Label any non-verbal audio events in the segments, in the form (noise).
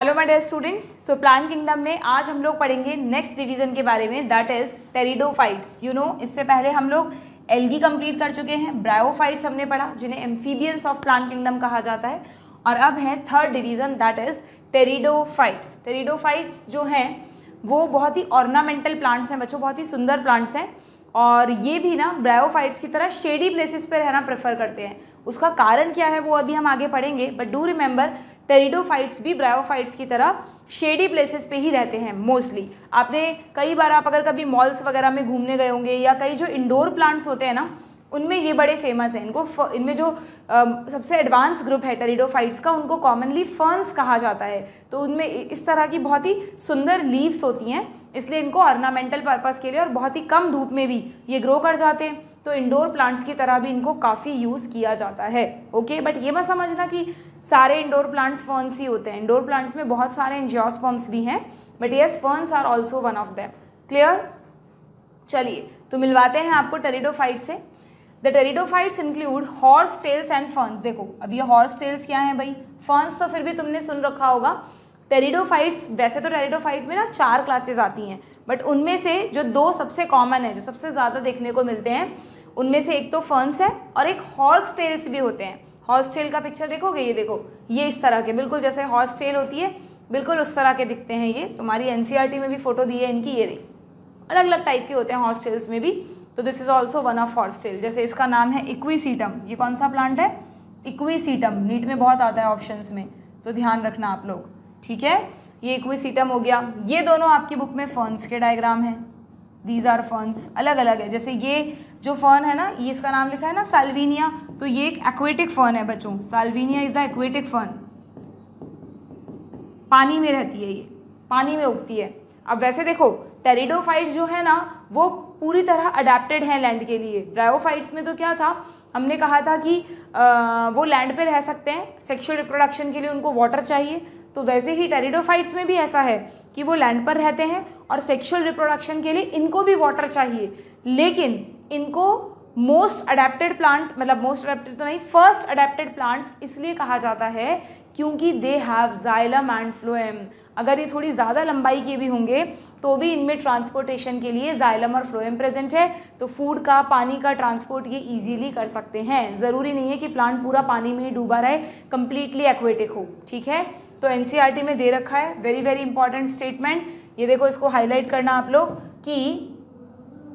Hello my dear students so plant kingdom में आज हम लोग पढ़ेंगे नेक्स्ट डिवीज़न के बारे में that is pteridophytes you know इससे पहले हम लोग एलगी कंप्लीट कर चुके हैं ब्रायोफाइट्स हमने पढ़ा, जिन्हें एम्फीबियंस ऑफ़ प्लान किंगडम कहा जाता है, और अब है third division that is pteridophytes pteridophytes जो हैं, वो बहुत ही ऑर्नामेंटल प्लांट्स हैं, बच्चों, बहुत ही सुंदर प्लांट्स हैं, और ये भी ना ब्रायोफाइट्स की तरह शेडी प्लेसेस पर रहना प्रेफर करते हैं। उसका कारण क्या है, वो अभी हम आगे पढ़ेंगे बट डू रिमेंबर टेरिडोफाइट्स भी ब्रायोफाइट्स की तरह शेडी प्लेसेस पे ही रहते हैं मोस्टली आपने कई बार आप अगर कभी मॉल्स वगैरह में घूमने गए होंगे या कई जो इंडोर प्लांट्स होते हैं ना उनमें ये बड़े फ़ेमस हैं। इनको इनमें जो आ, सबसे एडवांस ग्रुप है टेरिडोफाइट्स का उनको कॉमनली फर्न्स कहा जाता है। तो उनमें इस तरह की बहुत ही सुंदर लीव्स होती हैं इसलिए इनको ऑर्नामेंटल पर्पज़ के लिए और बहुत ही कम धूप में भी ये ग्रो कर जाते हैं। तो इंडोर प्लांट्स की तरह भी इनको काफ़ी यूज़ किया जाता है ओके बट ये मत समझना कि सारे इंडोर प्लांट्स फर्न्स ही होते हैं। इंडोर प्लांट्स में बहुत सारे एंजियोस्पर्म्स भी हैं but yes ferns are also one of them clear चलिए तो मिलवाते हैं आपको टेरिडोफाइट से। The pteridophytes include horse tails and ferns देखो, अब ये हॉर्स टेल्स क्या हैं भाई? फर्न्स तो फिर भी तुमने सुन रखा होगा। टेरिडोफाइट्स, वैसे तो टेरिडोफाइट में ना चार क्लासेस आती हैं बट उनमें से जो दो सबसे कॉमन है, जो सबसे ज़्यादा देखने को मिलते हैं, उनमें से एक तो फर्न्स है और एक हॉर्स टेल्स भी होते हैं। हॉर्स टेल का पिक्चर देखोगे? ये देखो, ये इस तरह के, बिल्कुल जैसे हॉर्स टेल होती है, बिल्कुल उस तरह के दिखते हैं ये। तुम्हारी एन e में भी फ़ोटो दी है इनकी, ये रही। अलग अलग टाइप के होते हैं हॉर्स टेल्स में भी तो this is also one of horse tail जैसे इसका नाम है इक्वीसीटम ये कौन सा प्लांट है? इक्वीसीटम नीट में बहुत आता है ऑप्शन में तो ध्यान रखना आप लोग। ठीक है? ये इक्वीसीटम हो गया। ये दोनों आपकी बुक में फर्न्स के डायग्राम हैं। दीज आर फर्न्स अलग अलग है। जैसे ये जो फर्न है ना ये इसका नाम लिखा है ना साल्विनिया तो ये एक एक्वेटिक फर्न है बच्चों। Salvinia is a aquatic fern पानी में रहती है ये। पानी में उगती है। अब वैसे देखो टेरिडोफाइट्स जो है ना वो पूरी तरह अडेप्टेड हैं लैंड के लिए। ब्रायोफाइट्स में तो क्या था? हमने कहा था कि आ, वो लैंड पे रह सकते हैं। सेक्सुअल रिप्रोडक्शन के लिए उनको वाटर चाहिए। तो वैसे ही टेरिडोफाइट्स में भी ऐसा है कि वो लैंड पर रहते हैं और सेक्सुअल रिप्रोडक्शन के लिए इनको भी वाटर चाहिए। लेकिन इनको मोस्ट अडेप्टेड प्लांट मतलब मोस्ट अडेप्टेड तो नहीं फ़र्स्ट अडेप्टेड प्लांट्स इसलिए कहा जाता है क्योंकि they have xylem and phloem अगर ये थोड़ी ज़्यादा लंबाई के भी होंगे तो भी इनमें ट्रांसपोर्टेशन के लिए जाइलम और फ्लोएम प्रेजेंट है। तो फ़ूड का, पानी का ट्रांसपोर्ट ये इजीली कर सकते हैं। ज़रूरी नहीं है कि प्लांट पूरा पानी में ही डूबा रहे कम्प्लीटली एक्वेटिक हो, ठीक है? तो एन e में दे रखा है। वेरी वेरी इंपॉर्टेंट स्टेटमेंट ये देखो, इसको हाईलाइट करना आप लोग कि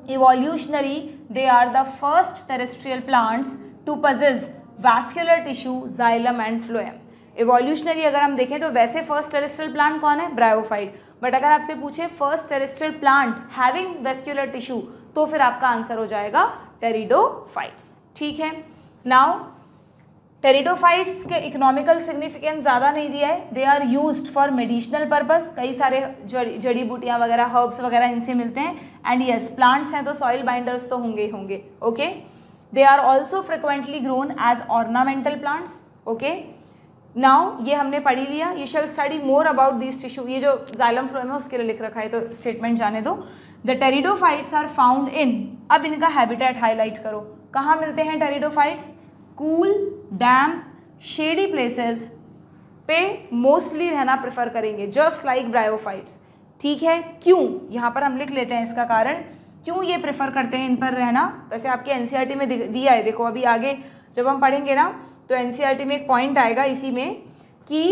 evolutionary they are the first terrestrial plants to possess vascular tissue xylem and phloem evolutionary अगर हम देखें तो वैसे फ़र्स्ट टेरेस्ट्रियल प्लांट कौन है? ब्रायोफाइट बट अगर आपसे पूछे first terrestrial plant having vascular tissue तो फिर आपका आंसर हो जाएगा टेरिडोफाइट्स ठीक है? नाउ टेरिडोफाइट्स के इकोनॉमिकल सिग्निफिकेंस ज़्यादा नहीं दिया है। They are use for medicinal purpose कई सारे जड़ी जड़ी बूटियाँ वगैरह हर्ब्स वगैरह इनसे मिलते हैं। एंड येस प्लांट्स हैं तो सॉइल बाइंडर्स तो होंगे ही होंगे। Okay they are also frequently grown as ornamental plants okay now ये हमने पढ़ी लिया। You shall study more about this tissue ये जो जाइलम फ्लोएम है उसके लिए लिख रखा है तो स्टेटमेंट जाने दो। The pteridophytes are found in अब इनका हैबिटेट हाईलाइट करो। कहाँ मिलते हैं pteridophytes cool, damp, shady places पे मोस्टली रहना प्रेफर करेंगे जस्ट लाइक ब्रायोफाइट्स ठीक है? क्यों? यहाँ पर हम लिख लेते हैं इसका कारण। क्यों ये प्रेफर करते हैं इन पर रहना? वैसे आपके एन में दिया है। देखो, अभी आगे जब हम पढ़ेंगे ना तो एन में एक पॉइंट आएगा इसी में कि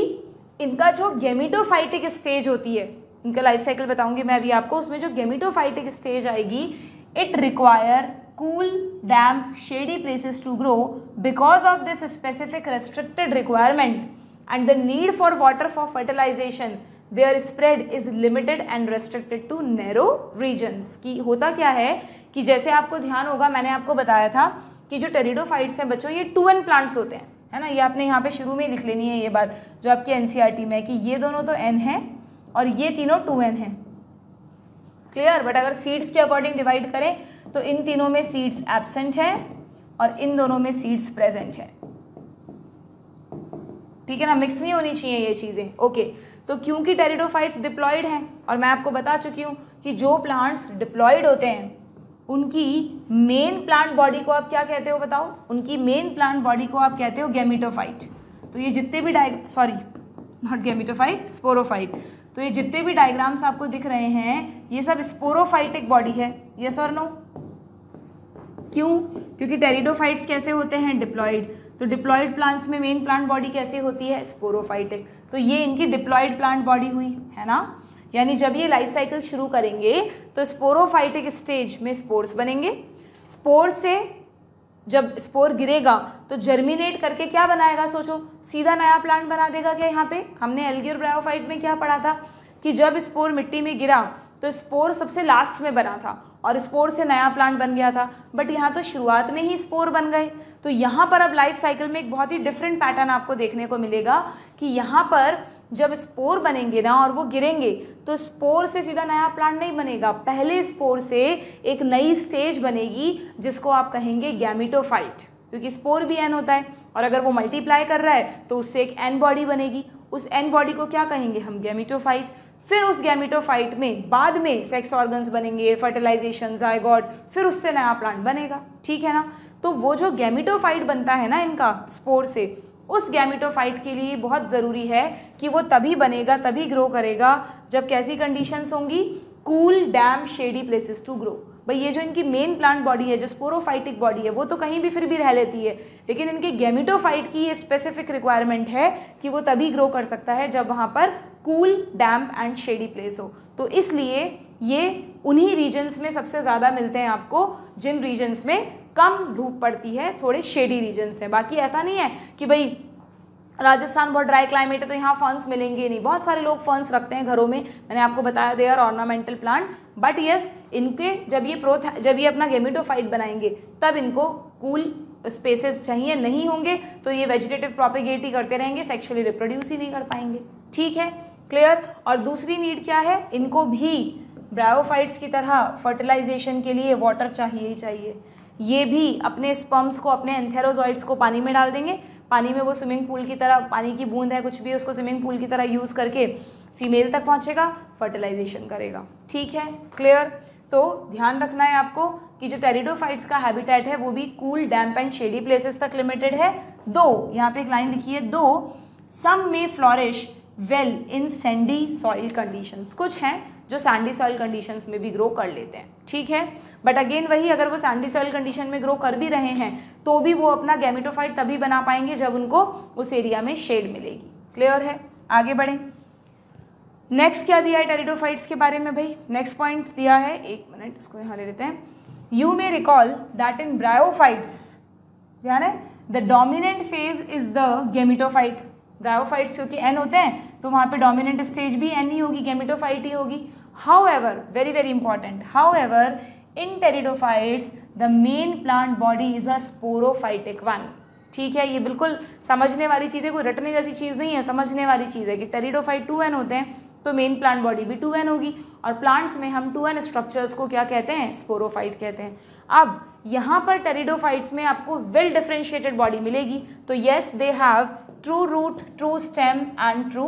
इनका जो गेमिटोफाइटिक स्टेज होती है, इनका लाइफ साइकिल बताऊँगी मैं अभी आपको, उसमें जो गेमिटोफाइटिक स्टेज आएगी it require cool, damp, shady places to grow because of this specific restricted requirement and the need for water for fertilization their spread is limited and restricted to narrow regions कि होता क्या है कि जैसे आपको ध्यान होगा मैंने आपको बताया था कि जो टेरिडोफाइट्स हैं बच्चों ये टू एन प्लांट्स होते हैं है ना ये आपने यहाँ पे शुरू में ही लिख लेनी है ये बात जो आपके एन में है कि ये दोनों तो एन है और ये तीनों टू एन है क्लियर बट अगर सीड्स के अकॉर्डिंग डिवाइड करें तो इन तीनों में सीड्स एबसेंट है और इन दोनों में सीड्स प्रेजेंट है। ठीक है ना? मिक्स नहीं होनी चाहिए ये चीज़ें। ओके तो क्योंकि टेरिडोफाइट्स डिप्लॉयड हैं, और मैं आपको बता चुकी हूँ कि जो प्लांट्स डिप्लॉयड होते हैं, उनकी मेन प्लांट बॉडी को आप क्या कहते हो बताओ? उनकी मेन प्लांट बॉडी को आप कहते हो गैमिटोफाइट तो ये जितने भी डाय सॉरी नॉट गेमिटोफाइट स्पोरोफाइट तो ये जितने भी डायग्राम्स आपको दिख रहे हैं, ये सब स्पोरोफाइटिक बॉडी है। यस और नो क्यों? क्योंकि टेरिडोफाइट्स कैसे होते हैं? डिप्लॉइड तो डिप्लॉइड प्लांट्स में मेन प्लांट बॉडी कैसे होती है? स्पोरोफाइटिक तो ये इनकी डिप्लॉइड प्लांट बॉडी हुई, है ना? यानी जब ये लाइफ साइकिल शुरू करेंगे तो स्पोरोफाइटिक स्टेज में स्पोर्स बनेंगे। स्पोर से जब स्पोर गिरेगा तो जर्मिनेट करके क्या बनाएगा सोचो? सीधा नया प्लांट बना देगा क्या यहाँ पे? हमने एल्गी और ब्रायोफाइट में क्या पढ़ा था? कि जब स्पोर मिट्टी में गिरा तो स्पोर सबसे लास्ट में बना था और स्पोर से नया प्लांट बन गया था। बट यहाँ तो शुरुआत में ही स्पोर बन गए। तो यहाँ पर अब लाइफ साइकिल में एक बहुत ही डिफरेंट पैटर्न आपको देखने को मिलेगा कि यहाँ पर जब स्पोर बनेंगे ना और वो गिरेंगे तो स्पोर से सीधा नया प्लांट नहीं बनेगा, पहले स्पोर से एक नई स्टेज बनेगी जिसको आप कहेंगे गैमिटोफाइट, क्योंकि स्पोर भी एन होता है, और अगर वो मल्टीप्लाई कर रहा है तो उससे एक एन बॉडी बनेगी। उस एन बॉडी को क्या कहेंगे हम? गैमिटोफाइट। फिर उस गैमिटोफाइट में, बाद में सेक्स ऑर्गन्स बनेंगे फर्टिलाइजेशन जायगॉड फिर उससे नया प्लांट बनेगा, ठीक है ना? तो वो जो गैमिटोफाइट बनता है ना इनका स्पोर से उस गैमिटोफाइट के लिए बहुत ज़रूरी है कि वो तभी बनेगा, तभी ग्रो करेगा, जब कैसी कंडीशंस होंगी? Cool damp shady places to grow भाई, ये जो इनकी मेन प्लांट बॉडी है, जो स्पोरोफाइटिक बॉडी है, वो तो कहीं भी फिर भी रह लेती है। लेकिन इनके गैमिटोफाइट की ये स्पेसिफिक रिक्वायरमेंट है कि वो तभी ग्रो कर सकता है जब वहाँ पर cool damp and shady place हो। तो इसलिए ये उन्हीं रीजन्स में सबसे ज़्यादा मिलते हैं आपको, जिन रीजन्स में कम धूप पड़ती है, थोड़े शेडी रीजन्स हैं। बाकी ऐसा नहीं है कि भाई राजस्थान बहुत ड्राई क्लाइमेट है तो यहाँ फंस मिलेंगे नहीं। बहुत सारे लोग फंस रखते हैं घरों में। मैंने आपको बताया they are ornamental plant but yes इनके जब ये प्रोथ जब ये अपना गेमिटोफाइट बनाएँगे, तब इनको कूल स्पेसेस चाहिए। नहीं होंगे तो ये वेजिटेटिव प्रोपेगेट ही करते रहेंगे सेक्शुअली रिप्रोड्यूस ही नहीं कर पाएँगे। ठीक है? क्लियर और दूसरी नीड क्या है? इनको भी ब्रायोफाइट्स की तरह फर्टिलाइजेशन के लिए वाटर चाहिए ही चाहिए। ये भी अपने स्पम्स को, अपने एंथेरोजॉइड्स को पानी में डाल देंगे। पानी में वो स्विमिंग पूल की तरह, पानी की बूंद है, कुछ भी उसको स्विमिंग पूल की तरह यूज़ करके फीमेल तक पहुँचेगा फर्टिलाइजेशन करेगा। ठीक है? क्लियर तो ध्यान रखना है आपको कि जो टेरिडोफाइट्स का हैबिटेट है, वो भी cool damp and shady places तक लिमिटेड है। दो, यहाँ पे एक लाइन लिखी है, दो some may flourish well in sandy soil conditions. कुछ हैं जो सैंडी सॉइल कंडीशंस में भी ग्रो कर लेते हैं, ठीक है? बट अगेन वही अगर वो सैंडी सॉइल कंडीशन में ग्रो कर भी रहे हैं तो भी वो अपना गैमिटोफाइट तभी बना पाएँगे जब उनको उस एरिया में शेड मिलेगी। क्लियर है? आगे बढ़ें। नेक्स्ट क्या दिया है टेरिडोफाइट्स के बारे में भाई? नेक्स्ट पॉइंट दिया है। एक मिनट इसको यहाँ ले लेते हैं। You may recall that in bryophytes ध्यान है the dominant phase is the gametophyte bryophytes क्योंकि एन होते हैं तो वहाँ पे डोमिनेंट स्टेज भी एन ही होगी गेमिटोफाइट ही होगी। However very very important however in pteridophytes the main plant body is a sporophytic one ठीक है, ये बिल्कुल समझने वाली चीज़ है, कोई रटने जैसी चीज़ नहीं है, समझने वाली चीज़ है कि टेरिडोफाइट टू एन होते हैं तो मेन प्लांट बॉडी भी टू एन होगी। और प्लांट्स में हम टू एन स्ट्रक्चर्स को क्या कहते हैं? स्पोरोफाइट कहते हैं। अब, यहाँ पर टेरिडोफाइट्स में आपको वेल डिफ्रेंशिएटेड बॉडी मिलेगी। तो yes they have true root true stem and true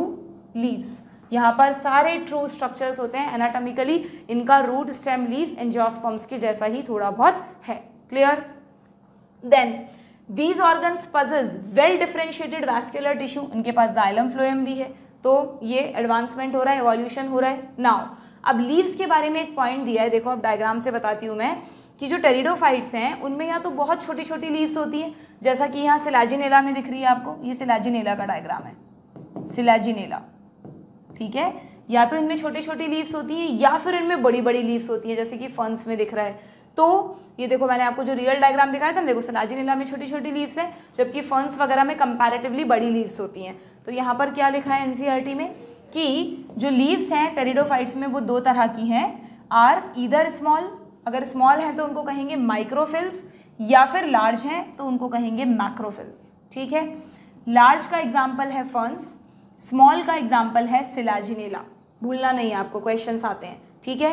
leaves यहाँ पर सारे ट्रू स्ट्रक्चर्स होते हैं एनाटॉमिकली इनका रूट स्टेम लीफ एंजियोस्पर्म्स के जैसा ही थोड़ा बहुत है. Clear then these organs possess well differentiated vascular tissue इनके पास जाइलम फ्लोएम भी है. तो ये एडवांसमेंट हो रहा है एवोल्यूशन हो रहा है. नाउ अब लीव्स के बारे में एक पॉइंट दिया है, देखो, अब डायग्राम से बताती हूँ मैं. कि जो टेरिडोफाइट्स हैं, उनमें या तो बहुत छोटी छोटी लीव्स होती हैं, जैसा कि यहाँ सिलाजिनेला में दिख रही है आपको, ये सिलाजिनेला का डायग्राम है। सिलाजिनेला, ठीक है? या तो इनमें छोटी छोटी लीव्स होती हैं, या फिर इनमें बड़ी बड़ी लीव्स होती हैं, जैसे कि फंस में दिख रहा है। तो ये देखो, मैंने आपको जो रियल डायग्राम दिखाया था ना, देखो, सलाजिनेला में छोटी छोटी लीव्स हैं, जबकि फंस वगैरह में कंपैरेटिवली बड़ी लीव्स होती हैं। तो यहाँ पर क्या लिखा है एन में? कि जो लीव्स हैं टेरिडोफाइट्स में, वो दो तरह की हैं। आर ईदर स्मॉल अगर स्मॉल हैं तो उनको कहेंगे माइक्रोफिल्स या फिर लार्ज हैं तो उनको कहेंगे मैक्रोफिल्स ठीक है? लार्ज का एग्ज़ाम्पल है फंस स्मॉल का एग्ज़ाम्पल है सिलाजिनेला भूलना नहीं, आपको क्वेश्चन आते हैं, ठीक है?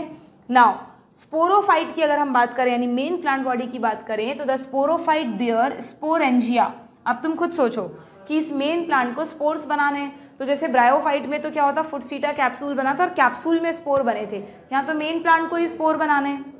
नाउ स्पोरोफाइट की अगर हम बात करें, यानी मेन प्लांट बॉडी की बात करें तो द स्पोरोफाइट बियर स्पोरेंजिया अब तुम खुद सोचो कि इस मेन प्लांट को स्पोर्स बनाने तो जैसे ब्रायोफाइट में तो क्या होता फुटसीटा कैप्सूल बना था और कैप्सूल में स्पोर बने थे। यहाँ तो मेन प्लांट को ही स्पोर बनाने हैं।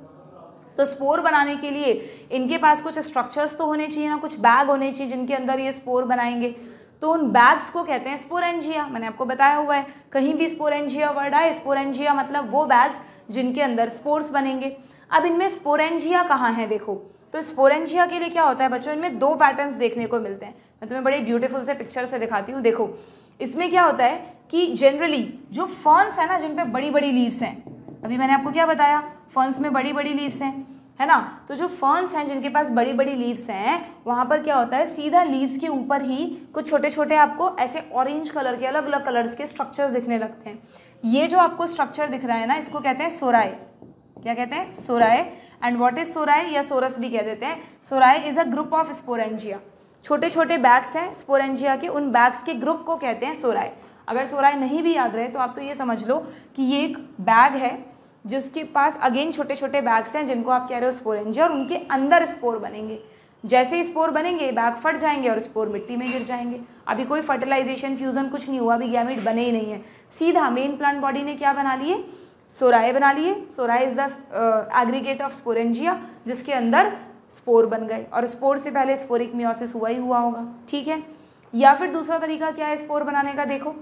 तो स्पोर बनाने के लिए इनके पास कुछ स्ट्रक्चर्स तो होने चाहिए ना, कुछ बैग होने चाहिए जिनके अंदर ये स्पोर बनाएँगे। तो उन बैग्स को कहते हैं स्पोरेंजिया मैंने आपको बताया हुआ है, कहीं भी स्पोरेंजिया वर्ड आए स्पोरेंजिया मतलब वो बैग्स जिनके अंदर स्पोर्स बनेंगे। अब इनमें स्पोरेंजिया कहाँ है देखो? तो स्पोरेंजिया के लिए क्या होता है बच्चों? इनमें दो पैटर्न्स देखने को मिलते हैं। मैं तुम्हें बड़े ब्यूटीफुल से पिक्चर से दिखाती हूँ। देखो, इसमें क्या होता है कि जनरली जो फर्न्स है ना, जिन पे बड़ी बड़ी लीव्स हैं अभी मैंने आपको क्या बताया? फर्न्स में बड़ी बड़ी लीव्स हैं, है ना? तो जो फर्न्स हैं, जिनके पास बड़ी बड़ी लीव्स हैं, वहाँ पर क्या होता है? सीधा लीव्स के ऊपर ही कुछ छोटे छोटे आपको ऐसे ऑरेंज कलर के अलग अलग कलर्स के स्ट्रक्चर्स दिखने लगते हैं। ये जो आपको स्ट्रक्चर दिख रहा है ना, इसको कहते हैं सोराय क्या कहते हैं? Sori and what is sori या सोरस भी कह देते हैं। Sori is a group of sporangia छोटे छोटे बैग्स हैं स्पोरेंजिया के, उन बैग्स के ग्रुप को कहते हैं सोराय अगर सोराय नहीं भी याद रहे तो आप तो ये समझ लो कि ये एक बैग है जिसके पास, अगेन छोटे छोटे बैग्स हैं जिनको आप कह रहे हो स्पोरेंजिया और उनके अंदर स्पोर बनेंगे। जैसे ही स्पोर बनेंगे, बैग फट जाएँगे और स्पोर मिट्टी में गिर जाएँगे। अभी कोई फर्टिलाइजेशन फ्यूजन कुछ नहीं हुआ, अभी गैमिट बने ही नहीं है। सीधा मेन प्लांट बॉडी ने क्या बना लिए? सोराय बना लिए। Sori is the aggregate of sporangia जिसके अंदर स्पोर बन गए। और स्पोर से पहले स्पोरिक मियोसिस हुआ ही हुआ होगा। ठीक है? या फिर दूसरा तरीका क्या है स्पोर बनाने का? देखो।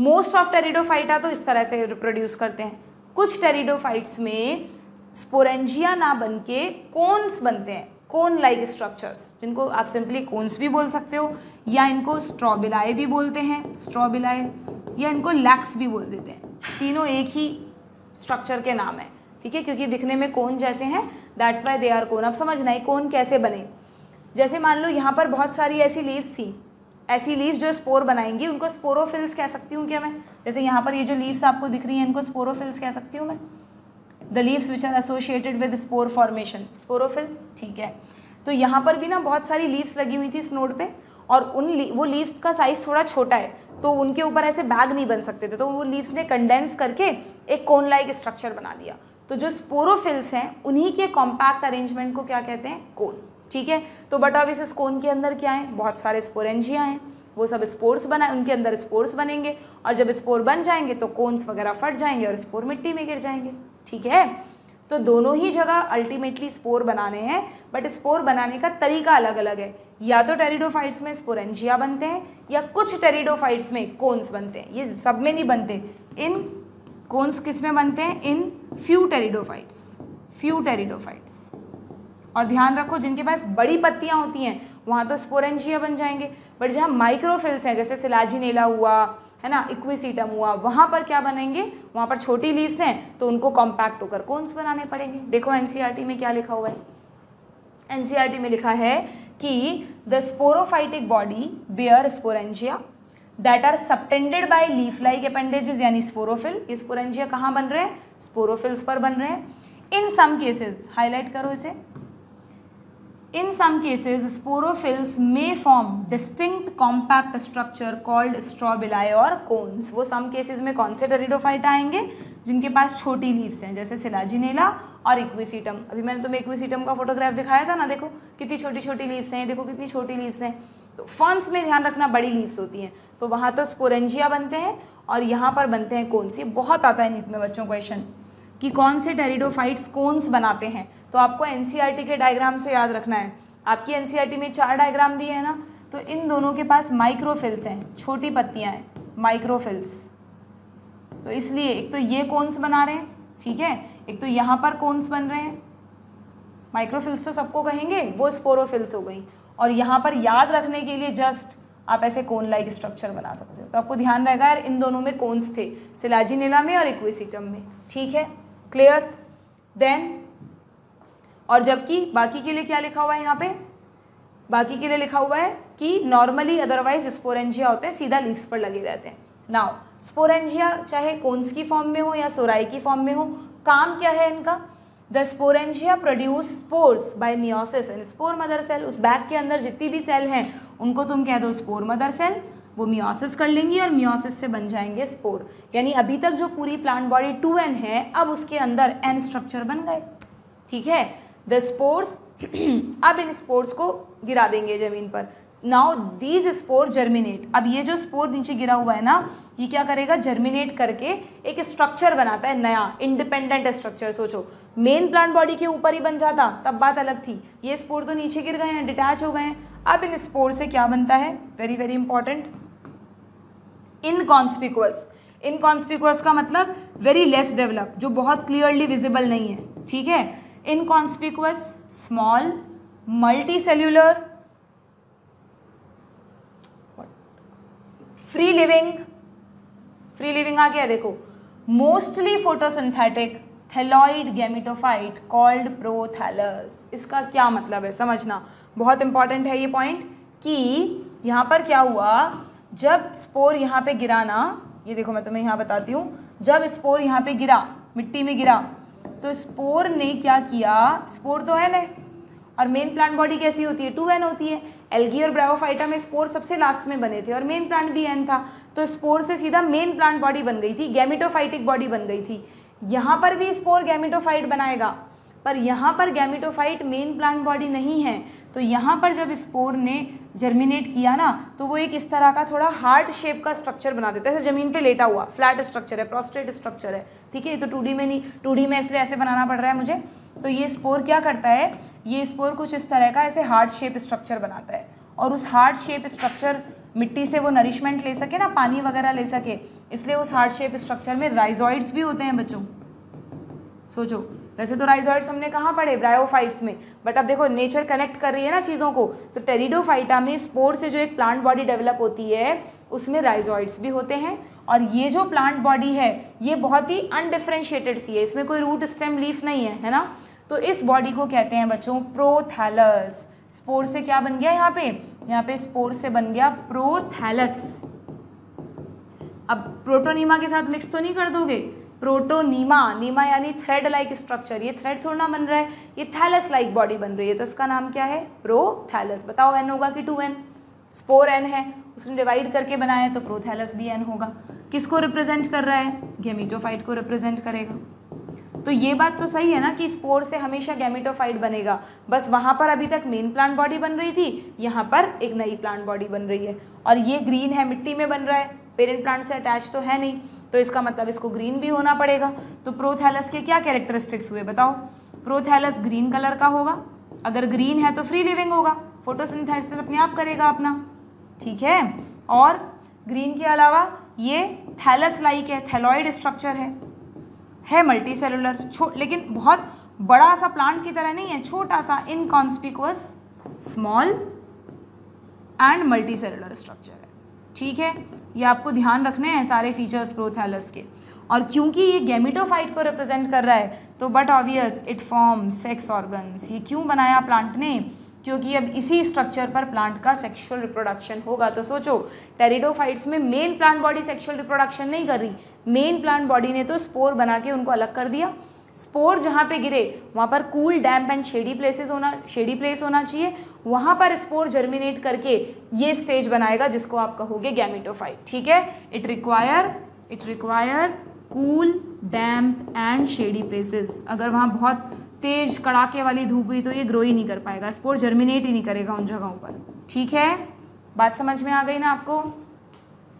मोस्ट ऑफ़ टेरिडोफाइटा तो इस तरह से रिप्रोड्यूस करते हैं। कुछ टेरिडोफाइट्स में स्पोरेंजिया ना बन के कोन्स बनते हैं। कोन लाइक स्ट्रक्चर्स जिनको आप सिंपली कोन्स भी बोल सकते हो, या इनको स्ट्रॉबिलाए भी बोलते हैं। स्ट्रॉबिलाए या इनको लैक्स भी बोल देते हैं। तीनों एक ही स्ट्रक्चर के नाम है, ठीक है? क्योंकि दिखने में कोन जैसे हैं that's why they are cone अब समझना है कोन कैसे बने? जैसे मान लो, यहाँ पर बहुत सारी ऐसी लीव्स थी। ऐसी लीव्स जो स्पोर बनाएँगी, उनको स्पोरोफिल्स कह सकती हूँ क्या मैं? जैसे यहाँ पर ये जो लीव्स आपको दिख रही हैं, इनको स्पोरोफिल्स कह सकती हूँ मैं? The leaves which are associated with spore formation sporophyll ठीक है। तो यहाँ पर भी ना बहुत सारी लीव्स लगी हुई थी इस नोड पे, और उन वो लीव्स का साइज़ थोड़ा छोटा है तो उनके ऊपर ऐसे बैग नहीं बन सकते थे तो वो लीव्स ने कंडेंस करके एक कोन लाइक स्ट्रक्चर बना दिया। तो जो स्पोरोफिल्स हैं, उन्हीं के कॉम्पैक्ट अरेंजमेंट को क्या कहते हैं? कोन ठीक है? तो बट अब इस कोन के अंदर क्या है? बहुत सारे स्पोरेंजिया हैं। वो सब स्पोर्स बना, उनके अंदर स्पोर्स बनेंगे। और जब स्पोर बन जाएँगे तो कोन्स वगैरह फट जाएँगे और स्पोर मिट्टी में गिर जाएँगे। ठीक है? तो दोनों ही जगह अल्टीमेटली स्पोर बनाने हैं बट स्पोर बनाने का तरीका अलग अलग है। या तो टेरिडोफाइट्स में स्पोरेंजिया बनते हैं, या कुछ टेरिडोफाइट्स में कोन्स बनते हैं। ये सब में नहीं बनते। इन कोन्स किसमें बनते हैं? In few pteridophytes few pteridophytes और ध्यान रखो, जिनके पास बड़ी पत्तियाँ होती हैं, वहाँ तो स्पोरेंजिया बन जाएँगे। बट जहाँ माइक्रोफिल्स हैं, जैसे सिलाजिनेला हुआ, है ना, इक्विसीटम हुआ, वहाँ पर क्या बनेंगे? वहाँ पर छोटी लीव्स हैं तो उनको कॉम्पैक्ट होकर कोन्स बनाने पड़ेंगे। देखो एनसीईआरटी में क्या लिखा हुआ है। एनसीईआरटी में लिखा है कि the sporophytic body bear sporangia that are subtended by leaf like appendages यानी स्पोरोफिल स्पोरेंजिया कहाँ बन रहे हैं? स्पोरोफिल्स पर बन रहे हैं। इन सम केसेस हाईलाइट करो इसे। In some cases, sporophylls may form distinct compact structure called strobili or cones. वो some cases में कौन से टेरिडोफाइट आएँगे? जिनके पास छोटी लीव्स हैं जैसे सिलाजिनेला और इक्विसीटम अभी मैंने तुम्हें इक्विसीटम का फोटोग्राफ दिखाया था ना देखो कितनी छोटी छोटी लीव्स हैं देखो कितनी छोटी लीव्स हैं। तो फर्न्स में ध्यान रखना बड़ी लीव्स होती हैं। तो वहाँ तो स्पोरेंजिया बनते हैं और यहाँ पर बनते हैं कौन ये बहुत आता है नीट में बच्चों क्वेश्चन कि कौन से टेरिडोफाइट्स कोन्स बनाते हैं। तो आपको एन e के डायग्राम से याद रखना है। आपकी एन e में चार डायग्राम दिए हैं ना तो इन दोनों के पास माइक्रोफिल्स हैं, छोटी पत्तियाँ हैं माइक्रोफिल्स तो इसलिए एक तो ये कोन्स बना रहे हैं, ठीक है? एक तो यहाँ पर कोन्स बन रहे हैं। माइक्रोफिल्स तो सबको कहेंगे, वो स्पोरोफिल्स हो गई। और यहाँ पर याद रखने के लिए जस्ट आप ऐसे कोन लाइक स्ट्रक्चर बना सकते हो। तो आपको ध्यान रहेगा यार, इन दोनों में कोन्स थे, सिलाजीनेला में और इक्विसिटम में, ठीक है? क्लियर देन और जबकि बाकी के लिए क्या लिखा हुआ है यहाँ पे? बाकी के लिए लिखा हुआ है कि नॉर्मली अदरवाइज़ स्पोरेंजिया होते हैं, सीधा लीव्स पर लगे रहते हैं। नाउ स्पोरेंजिया चाहे कोन्स की फॉर्म में हो या सोराई की फॉर्म में हो, काम क्या है इनका? The sporangia produce spores by meiosis in spore mother cell उस बैग के अंदर जितनी भी सेल हैं, उनको तुम कह दो स्पोर मदर सेल वो मियोसिस कर लेंगी और मियोसिस से बन जाएँगे स्पोर यानी अभी तक जो पूरी प्लांट बॉडी टू एन है, अब उसके अंदर एन स्ट्रक्चर बन गए। ठीक है? द स्पोर्स (clears throat) अब इन स्पोर्स को गिरा देंगे ज़मीन पर। नाउ दीज स्पोर जर्मिनेट अब ये जो स्पोर नीचे गिरा हुआ है ना, ये क्या करेगा? जर्मिनेट करके एक स्ट्रक्चर बनाता है, नया इंडिपेंडेंट स्ट्रक्चर सोचो। मेन प्लांट बॉडी के ऊपर ही बन जाता, तब बात अलग थी। ये स्पोर तो नीचे गिर गए हैं डिटैच हो गए हैं। अब इन स्पोर से क्या बनता है? Very very important inconspicuous inconspicuous का मतलब वेरी लेस डेवलप जो बहुत क्लियरली विजिबल नहीं है, ठीक है? Inconspicuous small multicellular free living free living आ गया, देखो। Mostly photosynthetic thalloid gametophyte called prothallus इसका क्या मतलब है? समझना। बहुत इंपॉर्टेंट है ये पॉइंट कि यहाँ पर क्या हुआ? जब स्पोर यहाँ पे गिरा ना, ये देखो मैं तुम्हें यहाँ बताती हूँ, जब स्पोर यहाँ पे गिरा, मिट्टी में गिरा तो स्पोर ने क्या किया? स्पोर तो है ना, और मेन प्लांट बॉडी कैसी होती है? टू एन होती है। एल्गी और ब्रायोफाइटा में स्पोर सबसे लास्ट में बने थे, और मेन प्लांट भी एन था। तो स्पोर से सीधा मेन प्लांट बॉडी बन गई थी गैमिटोफाइटिक बॉडी बन गई थी। यहाँ पर भी स्पोर गैमिटोफाइट बनाएगा, पर यहाँ पर गैमिटोफाइट मेन प्लांट बॉडी नहीं है। तो यहाँ पर जब स्पोर ने जर्मिनेट किया ना तो वो एक इस तरह का थोड़ा हार्ड शेप का स्ट्रक्चर बना देता है। जैसे ज़मीन पे लेटा हुआ फ्लैट स्ट्रक्चर है प्रोस्ट्रेट स्ट्रक्चर है, ठीक है? ये तो टू में नहीं टू में इसलिए ऐसे बनाना पड़ रहा है मुझे। तो ये स्पोर क्या करता है? ये स्पोर कुछ इस तरह का ऐसे हार्ड शेप स्ट्रक्चर बनाता है। और उस हार्ड शेप स्ट्रक्चर मिट्टी से वो नरिशमेंट ले सके ना, पानी वगैरह ले सके, इसलिए उस हार्ड शेप स्ट्रक्चर में राइजॉइड्स भी होते हैं बच्चों। सोचो। वैसे तो राइजॉइड्स हमने कहाँ पढ़े? ब्रायोफाइट्स में। बट अब देखो नेचर कनेक्ट कर रही है ना चीज़ों को तो टेरिडोफाइटा में स्पोर से जो एक प्लांट बॉडी डेवलप होती है, उसमें राइजॉइड्स भी होते हैं। और ये जो प्लांट बॉडी है, ये बहुत ही अनडिफ्रेंशिएटेड सी है। इसमें कोई रूट स्टेम लीफ नहीं है है ना? तो इस बॉडी को कहते हैं बच्चों प्रोथैलस स्पोर से क्या बन गया यहाँ पे? यहाँ पे स्पोर से बन गया प्रोथैलस अब प्रोटोनीमा के साथ मिक्स तो नहीं कर दोगे? प्रोटोनीमा, नीमा यानी थ्रेड लाइक स्ट्रक्चर ये थ्रेड थोड़ा ना बन रहा है, ये थैलस लाइक बॉडी बन रही है तो इसका नाम क्या है? प्रोथैलस बताओ एन होगा कि टू एन स्पोर एन है, उसने डिवाइड करके बनाया है तो प्रोथैलस भी एन होगा। किसको रिप्रेजेंट कर रहा है? गेमिटोफाइट को रिप्रेजेंट करेगा। तो ये बात तो सही है ना कि स्पोर से हमेशा गैमिटोफाइट बनेगा। बस वहाँ पर अभी तक मेन प्लांट बॉडी बन रही थी, यहाँ पर एक नई प्लांट बॉडी बन रही है। और ये ग्रीन है, मिट्टी में बन रहा है पेरेंट प्लांट से अटैच तो है नहीं। तो इसका मतलब इसको ग्रीन भी होना पड़ेगा। तो प्रोथैलस के क्या कैरेक्टरिस्टिक्स हुए बताओ? प्रोथैलस ग्रीन कलर का होगा। अगर ग्रीन है तो फ्री लिविंग होगा। फोटोसिंथेसिस अपने आप करेगा अपना। ठीक है? और ग्रीन के अलावा ये थैलस लाइक है थैलॉइड स्ट्रक्चर है। है मल्टी सेलुलर छो, लेकिन बहुत बड़ा सा प्लांट की तरह नहीं है छोटा सा inconspicuous small and multicellular structure ठीक है? ये आपको ध्यान रखने हैं सारे फीचर्स प्रोथैलस के। और क्योंकि ये गैमिटोफाइट को रिप्रेजेंट कर रहा है तो but obvious it form sex organs ये क्यों बनाया प्लांट ने? क्योंकि अब इसी स्ट्रक्चर पर प्लांट का सेक्सुअल रिप्रोडक्शन होगा। तो सोचो टेरिडोफाइट्स में main plant body sexual reproduction नहीं कर रही। मेन प्लांट बॉडी ने तो स्पोर बना के उनको अलग कर दिया। स्पोर जहाँ पे गिरे, वहाँ पर cool damp and shady places होना शेडी प्लेस होना चाहिए। वहाँ पर स्पोर जर्मिनेट करके ये स्टेज बनाएगा, जिसको आप कहोगे गैमिटोफाइट ठीक है? It require it require cool damp and shady places अगर वहाँ बहुत तेज कड़ाके वाली धूप हुई तो ये ग्रो ही नहीं कर पाएगा स्पोर जर्मिनेट ही नहीं करेगा उन जगहों पर, ठीक है? बात समझ में आ गई ना आपको?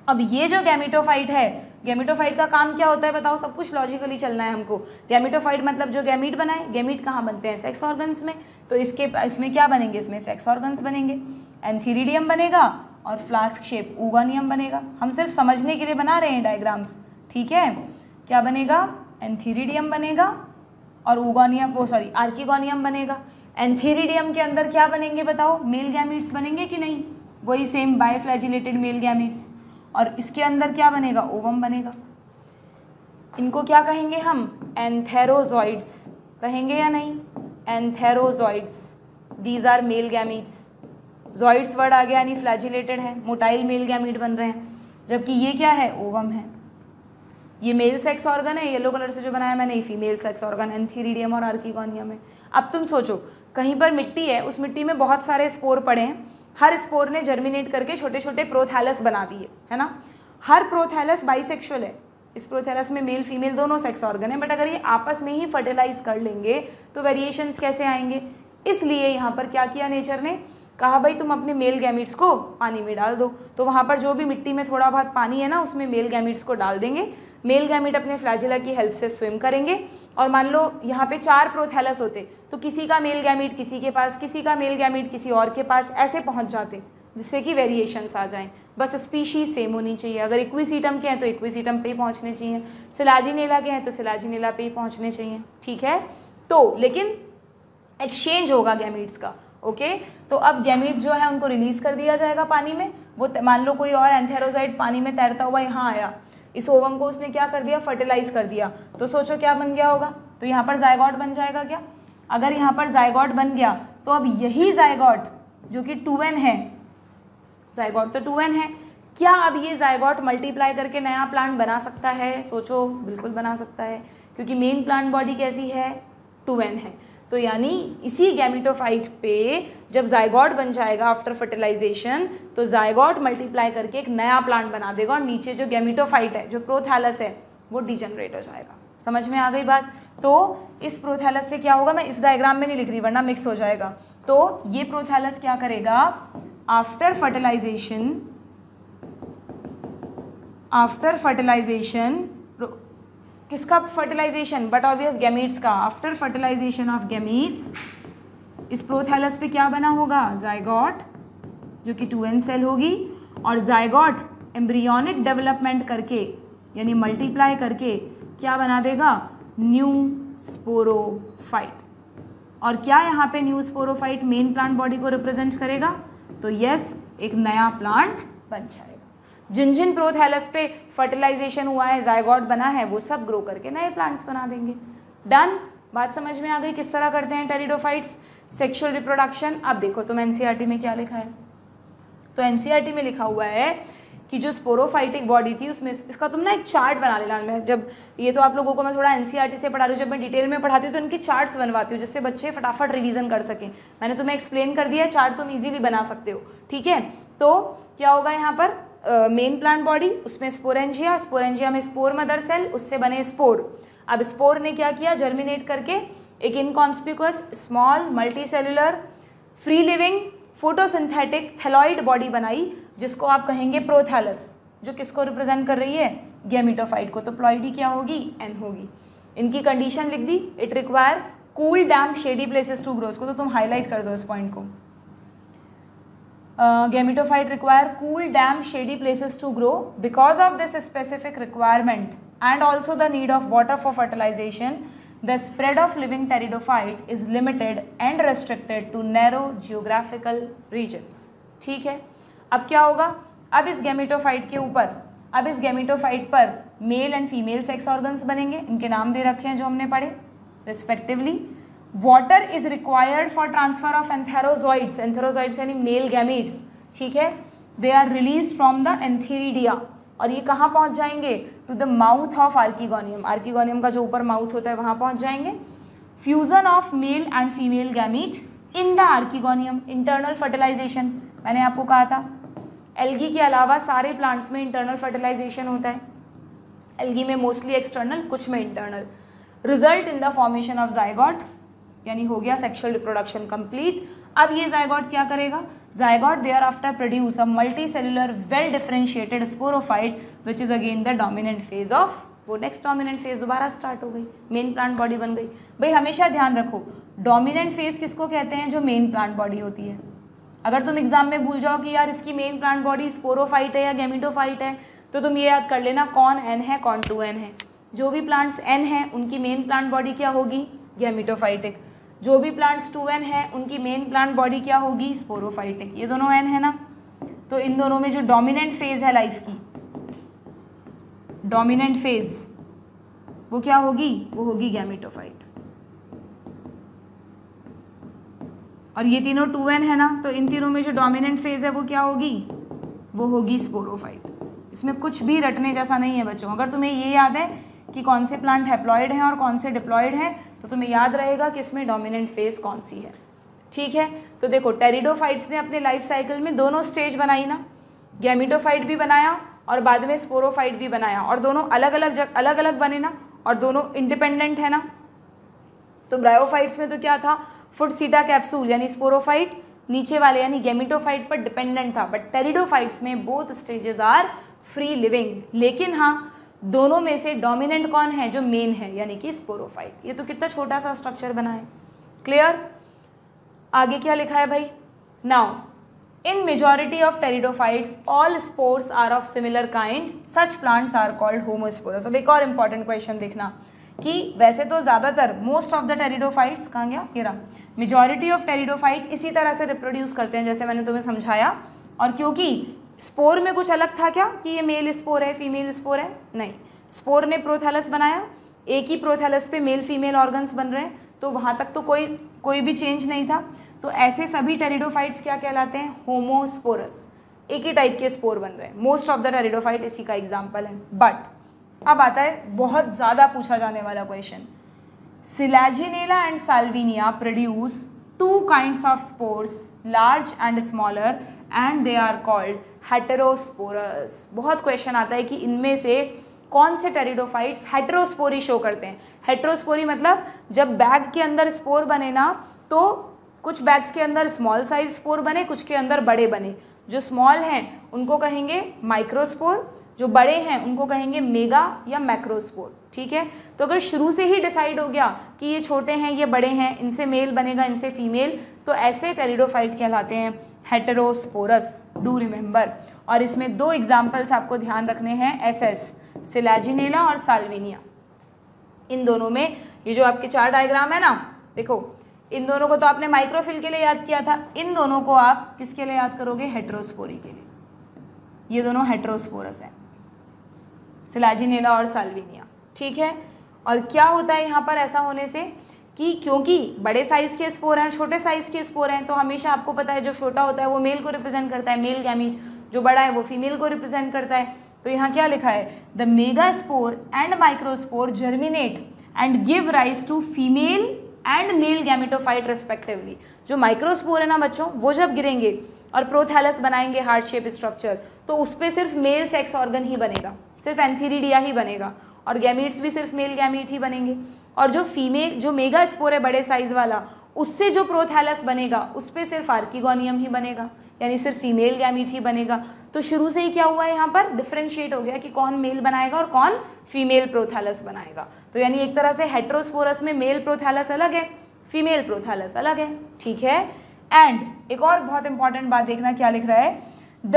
अब ये जो गैमिटोफाइट है गैमिटोफाइट का काम क्या होता है बताओ, सब कुछ लॉजिकली चलना है हमको। गैमिटोफाइट मतलब जो गैमिट बनाए गैमिट कहाँ बनते हैं? सेक्स ऑर्गन्स में। तो इसके, इसमें क्या बनेंगे? इसमें सेक्स ऑर्गन्स बनेंगे। एंथीरिडियम बनेगा और फ्लास्क शेप ऊगानियम बनेगा। हम सिर्फ़ समझने के लिए बना रहे हैं डायग्राम्स ठीक है? क्या बनेगा? एंथीरिडियम बनेगा और ऊगोनियम वो सॉरी आर्किगोनियम बनेगा। एंथीरिडियम के अंदर क्या बनेंगे बताओ? मेल गैमिट्स बनेंगे कि नहीं? वही सेम बायफ्लैजिलेटेड मेल गैमिट्स और इसके अंदर क्या बनेगा? ओवम बनेगा। इनको क्या कहेंगे हम? एंथेरोजॉइड्स कहेंगे या नहीं? Antherozoids these are male gametes zoids word आ गया यानी फ्लैजिलेटेड है। मोटाइल मेल गैमिट बन रहे हैं। जबकि ये क्या है? ओवम है। ये मेल सेक्स ऑर्गन है। येलो कलर से जो बनाया मैंने ये फीमेल सेक्स ऑर्गन एंथीरिडियम और आर्किगोनियम है अब तुम सोचो, कहीं पर मिट्टी है, उस मिट्टी में बहुत सारे स्पोर पड़े हैं। हर स्पोर ने जर्मिनेट करके छोटे छोटे प्रोथैलस बना दिए, है ना? हर प्रोथैलस बाइसेक्सुअल है। इस प्रोथैलस में मेल फीमेल दोनों सेक्स ऑर्गन है बट अगर ये आपस में ही फर्टिलाइज कर लेंगे तो वेरिएशंस कैसे आएँगे? इसलिए यहाँ पर क्या किया नेचर ने? कहा, भाई, तुम अपने मेल गैमिट्स को पानी में डाल दो। तो वहाँ पर जो भी मिट्टी में थोड़ा बहुत पानी है ना, उसमें मेल गैमिट्स को डाल देंगे। मेल गैमिट अपने फ्लैजिला की हेल्प से स्विम करेंगे। और मान लो, यहाँ पे चार प्रोथैलस होते तो किसी का मेल गैमीट किसी के पास, किसी का मेल गैमीट किसी और के पास, ऐसे पहुँच जाते, जिससे कि वेरिएशंस आ जाएँ। बस स्पीशीज सेम होनी चाहिए। अगर इक्विसीटम के हैं तो इक्विसीटम पे ही पहुँचने चाहिए। सिलाजीनेला के हैं तो सिलाजीनेला पे ही पहुँचने चाहिए। ठीक है? तो लेकिन एक्सचेंज होगा गैमीट्स का ओके तो अब गैमीट्स जो है, उनको रिलीज़ कर दिया जाएगा पानी में। वो मान लो कोई और एंथेरोजाइट पानी में तैरता हुआ यहाँ आया। इस ओवम को उसने क्या कर दिया? फर्टिलाइज कर दिया। तो सोचो क्या बन गया होगा? तो यहाँ पर जायगॉट बन जाएगा क्या? अगर यहाँ पर जायगॉट बन गया तो अब यही जायगॉट जो कि टू है, जायगॉट तो टू है, क्या अब ये जायगॉट मल्टीप्लाई करके नया प्लांट बना सकता है? सोचो, बिल्कुल बना सकता है, क्योंकि मेन प्लांट बॉडी कैसी है? टू है। तो यानी इसी गैमिटोफाइट पे जब जायगॉट बन जाएगा आफ्टर फर्टिलाइजेशन तो जायगॉट मल्टीप्लाई करके एक नया प्लांट बना देगा और नीचे जो गैमिटोफाइट है, जो प्रोथैलस है, वो डिजनरेट हो जाएगा। समझ में आ गई बात? तो इस प्रोथैलस से क्या होगा? मैं इस डायग्राम में नहीं लिख रही, वरना मिक्स हो जाएगा। तो ये प्रोथैलस क्या करेगा? आफ्टर फर्टिलाइजेशन आफ्टर फर्टिलाइजेशन किसका फर्टिलाइजेशन बट ऑब्वियस गैमीट्स का। आफ्टर फर्टिलाइजेशन ऑफ़ गैमीट्स इस प्रोथैलस पे क्या बना होगा? जाइगॉट जो कि टू एन सेल होगी। और जाइगॉट एम्ब्रियोनिक डेवलपमेंट करके, यानी मल्टीप्लाई करके, क्या बना देगा? न्यू स्पोरोफाइट और क्या यहाँ पे new sporophyte main plant body को रिप्रेजेंट करेगा? तो यस एक नया प्लांट बन जाएगा। जिन जिन प्रोथैलस पे फर्टिलाइजेशन हुआ है जायगॉट बना है, वो सब ग्रो करके नए प्लांट्स बना देंगे। डन बात समझ में आ गई किस तरह करते हैं टेरिडोफाइट्स सेक्सुअल रिप्रोडक्शन अब देखो, तुम एन e में क्या लिखा है? तो एन e में लिखा हुआ है कि जो स्पोरोफाइटिक बॉडी थी, उसमें इसका तुम ना एक चार्ट बना लेना। मैं जब, ये तो आप लोगों को मैं थोड़ा एन e से पढ़ा रही हूँ, जब मैं डिटेल में पढ़ाती हूँ तो इनके चार्ट्स बनवाती हूँ, जिससे बच्चे फटाफट रिवीजन कर सकें। मैंने तुम्हें एक्सप्लेन कर दिया चार्ट तुम ईजिली बना सकते हो। ठीक है? तो क्या होगा यहाँ पर? मेन प्लांट बॉडी उसमें स्पोरेंजिया स्पोरेंजिया में स्पोर मदर सेल उससे बने स्पोर अब स्पोर ने क्या किया? जर्मिनेट करके एक inconspicuous small multicellular free living photosynthetic thalloid body बनाई, जिसको आप कहेंगे प्रोथैलस जो किसको रिप्रेजेंट कर रही है? गेमिटोफाइट को. तो प्लॉइडी क्या होगी? एन होगी. इनकी कंडीशन लिख दी. It require cool damp shady places to grows को तो तुम हाईलाइट कर दो इस पॉइंट को. Gametophyte require cool damp shady places to grow because of this specific requirement and also the need of water for fertilisation the spread of living pteridophyte is limited and restricted to narrow geographical regions ठीक है? अब क्या होगा? अब इस gametophyte के ऊपर, अब इस गेमिटोफाइट पर male and female sex organs बनेंगे। इनके नाम दे रखे हैं जो हमने पढ़े respectively water is required for transfer of antherozoids antherozoids यानी मेल गैमीट्स ठीक है? They are release from the antheridia और ये कहाँ पहुँच जाएँगे? To the mouth of archegonium archegonium का जो ऊपर माउथ होता है, वहाँ पहुँच जाएँगे। Fusion of male and female gamete in the archegonium internal fertilisation मैंने आपको कहा था एल्गी के अलावा सारे प्लांट्स में इंटरनल फर्टिलाइजेशन होता है। एल्गी में मोस्टली एक्सटर्नल कुछ में internal result in the formation of zygote यानी हो गया सेक्शुअल रिप्रोडक्शन कंप्लीट अब ये जायगॉट क्या करेगा? Zygote thereafter produce a multicellular well differentiated sporophyte which is again the dominant phase of वो नेक्स्ट डोमिनेंट फ़ेज़ दोबारा स्टार्ट हो गई। मेन प्लांट बॉडी बन गई। भाई हमेशा ध्यान रखो डोमिनेंट फ़ेज़ किसको कहते हैं? जो मेन प्लांट बॉडी होती है। अगर तुम एग्ज़ाम में भूल जाओ कि यार इसकी मेन प्लांट बॉडी स्पोरोफाइट है या गेमिटोफाइट है तो तुम ये याद कर लेना कौन एन है, कौन टू एन है। जो भी प्लांट्स एन है, उनकी मेन प्लांट बॉडी क्या होगी? गेमिटोफाइटिक जो भी प्लांट्स टू एन है, उनकी मेन प्लांट बॉडी क्या होगी? स्पोरोफाइटिक ये दोनों एन है ना? तो इन दोनों में जो डोमिनेंट फ़ेज़ है लाइफ की डोमिनेंट फ़ेज़ वो क्या होगी? वो होगी गैमिटोफाइट और ये तीनों टू एन है ना तो इन तीनों में जो डोमिनेंट फ़ेज़ है, वो क्या होगी? वो होगी स्पोरोफाइट इसमें कुछ भी रटने जैसा नहीं है, बच्चों। अगर तुम्हें ये याद है कि कौन से प्लांट हैप्लॉयड हैं और कौन से डिप्लॉयड हैं तो तुम्हें याद रहेगा कि इसमें डोमिनेंट फ़ेज़ कौन सी है। ठीक है? तो देखो टेरिडोफाइट्स ने अपने लाइफ साइकिल में दोनों स्टेज बनाई ना। गैमिडोफाइट भी बनाया और बाद में स्पोरोफाइट भी बनाया। और दोनों अलग अलग जग अलग अलग बने ना, और दोनों इंडिपेंडेंट है ना। तो ब्रायोफाइट्स में तो क्या था? फुट सीटा कैप्सूल यानी स्पोरोफाइट नीचे वाले, यानी गेमिटोफाइट पर डिपेंडेंट था। बट टेरिडोफाइट्स में both stages are free living लेकिन हाँ दोनों में से डोमिनेंट कौन है जो मेन है, यानी कि स्पोरोफाइट ये तो कितना छोटा सा स्ट्रक्चर बना है। क्लियर आगे क्या लिखा है भाई? Now in majority of pteridophytes all spores are of similar kind such plants are called homosporous अब एक और इंपॉर्टेंट क्वेश्चन देखना कि वैसे तो ज़्यादातर मोस्ट ऑफ़ द टेरिडोफाइट्स कहाँ गया? गिरा मेजोरिटी ऑफ़ टेरिडोफाइट इसी तरह से रिप्रोड्यूस करते हैं, जैसे मैंने तुम्हें समझाया। और क्योंकि स्पोर में कुछ अलग था क्या कि ये मेल स्पोर है, फीमेल स्पोर है? नहीं। स्पोर ने प्रोथैलस बनाया, एक ही प्रोथैलस पे मेल फीमेल ऑर्गन्स बन रहे हैं तो वहाँ तक तो कोई कोई भी चेंज नहीं था। तो ऐसे सभी टेरिडोफाइट्स क्या कहलाते हैं? होमोस्पोरस। एक ही टाइप के स्पोर बन रहे हैं। मोस्ट ऑफ़ द टेरिडोफाइट इसी का एग्ज़ाम्पल है। बट अब आता है बहुत ज़्यादा पूछा जाने वाला question Selaginella and Salvinia produce two kinds of spores large and smaller and they are called heterosporous बहुत क्वेश्चन आता है कि इनमें से कौन से टेरिडोफाइट्स हेटेरोस्पोरी शो करते हैं? हेटेरोस्पोरी मतलब जब बैग के अंदर स्पोर बने ना तो कुछ बैग्स के अंदर स्मॉल साइज़ स्पोर बने, कुछ के अंदर बड़े बने। जो स्मॉल हैं, उनको कहेंगे माइक्रोस्पोर जो बड़े हैं, उनको कहेंगे मेगा या मैक्रोस्पोर ठीक है? तो अगर शुरू से ही डिसाइड हो गया कि ये छोटे हैं, ये बड़े हैं, इनसे मेल बनेगा, इनसे फीमेल तो ऐसे टेरिडोफाइट कहलाते हैं। हेटेरोस्पोरस डू रिमेंबर और इसमें दो एग्जाम्पल्स आपको ध्यान रखने हैं एस एस सिलाजिनेला और साल्विनिया। इन दोनों में, ये जो आपके चार डायग्राम है ना, देखो, इन दोनों को तो आपने माइक्रोफिल के लिए याद किया था, इन दोनों को आप किसके लिए याद करोगे हेट्रोस्पोरी के लिए। ये दोनों हेट्रोस्पोरस हैं, सिलाजिनेला और साल्विनिया। ठीक है? और क्या होता है यहाँ पर ऐसा होने से? कि क्योंकि बड़े साइज़ के स्पोर हैं, छोटे साइज़ के स्पोर हैं तो हमेशा आपको पता है जो छोटा होता है वो मेल को रिप्रेजेंट करता है मेल गैमीट जो बड़ा है वो फीमेल को रिप्रेजेंट करता है। तो यहाँ क्या लिखा है? The megaspore and microspore germinate and give rise to female and male gametophyte respectively जो माइक्रोस्पोर है ना बच्चों, वो जब गिरेंगे और प्रोथैलस बनाएँगे हार्ट शेप स्ट्रक्चर तो उस पर सिर्फ़ मेल सेक्स ऑर्गन ही बनेगा, सिर्फ़ एंथीरिडिया ही बनेगा। और गैमीट्स भी सिर्फ़ मेल गैमीट ही बनेंगे। और जो फीमेल जो मेगा स्पोर है बड़े साइज़ वाला, उससे जो प्रोथैलस बनेगा, उस पर सिर्फ़ आर्किगोनियम ही बनेगा, यानी सिर्फ़ फीमेल गैमीट ही बनेगा। तो शुरू से ही क्या हुआ है यहाँ पर? डिफ्रेंशिएट हो गया कि कौन मेल बनाएगा और कौन फीमेल प्रोथैलस बनाएगा। तो यानी एक तरह से हेट्रोस्पोरस में मेल प्रोथैलस अलग है फीमेल प्रोथैलस अलग है। ठीक है? एंड एक और बहुत इंपॉर्टेंट बात देखना क्या लिख रहा है? द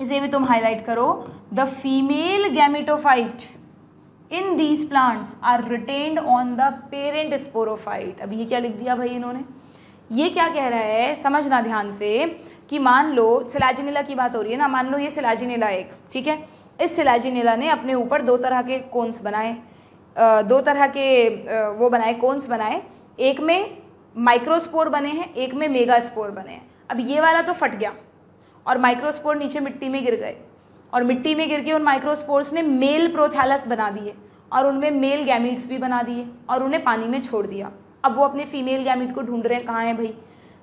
इसे भी तुम हाईलाइट करो. The female gametophyte in these plants are retained on the parent sporophyte अभी ये क्या लिख दिया भाई इन्होंने? ये क्या कह रहा है? समझना ध्यान से कि मान लो, सिलाजिनेला की बात हो रही है ना, मान लो ये सिलाजिनेला एक, ठीक है? इस सिलाजिनेला ने अपने ऊपर दो तरह के कोन्स बनाए. दो तरह के वो बनाए कोन्स बनाए. एक में माइक्रोस्पोर बने हैं, एक में मेगा स्पोर बने हैं. अब ये वाला तो फट गया. और माइक्रोस्पोर नीचे मिट्टी में गिर गए। और मिट्टी में गिर के उन माइक्रोस्पोर्स ने मेल प्रोथैलस बना दिए और उनमें मेल गैमिट्स भी बना दिए और उन्हें पानी में छोड़ दिया। अब वो अपने फीमेल गैमिट को ढूंढ रहे हैं, कहाँ हैं भाई?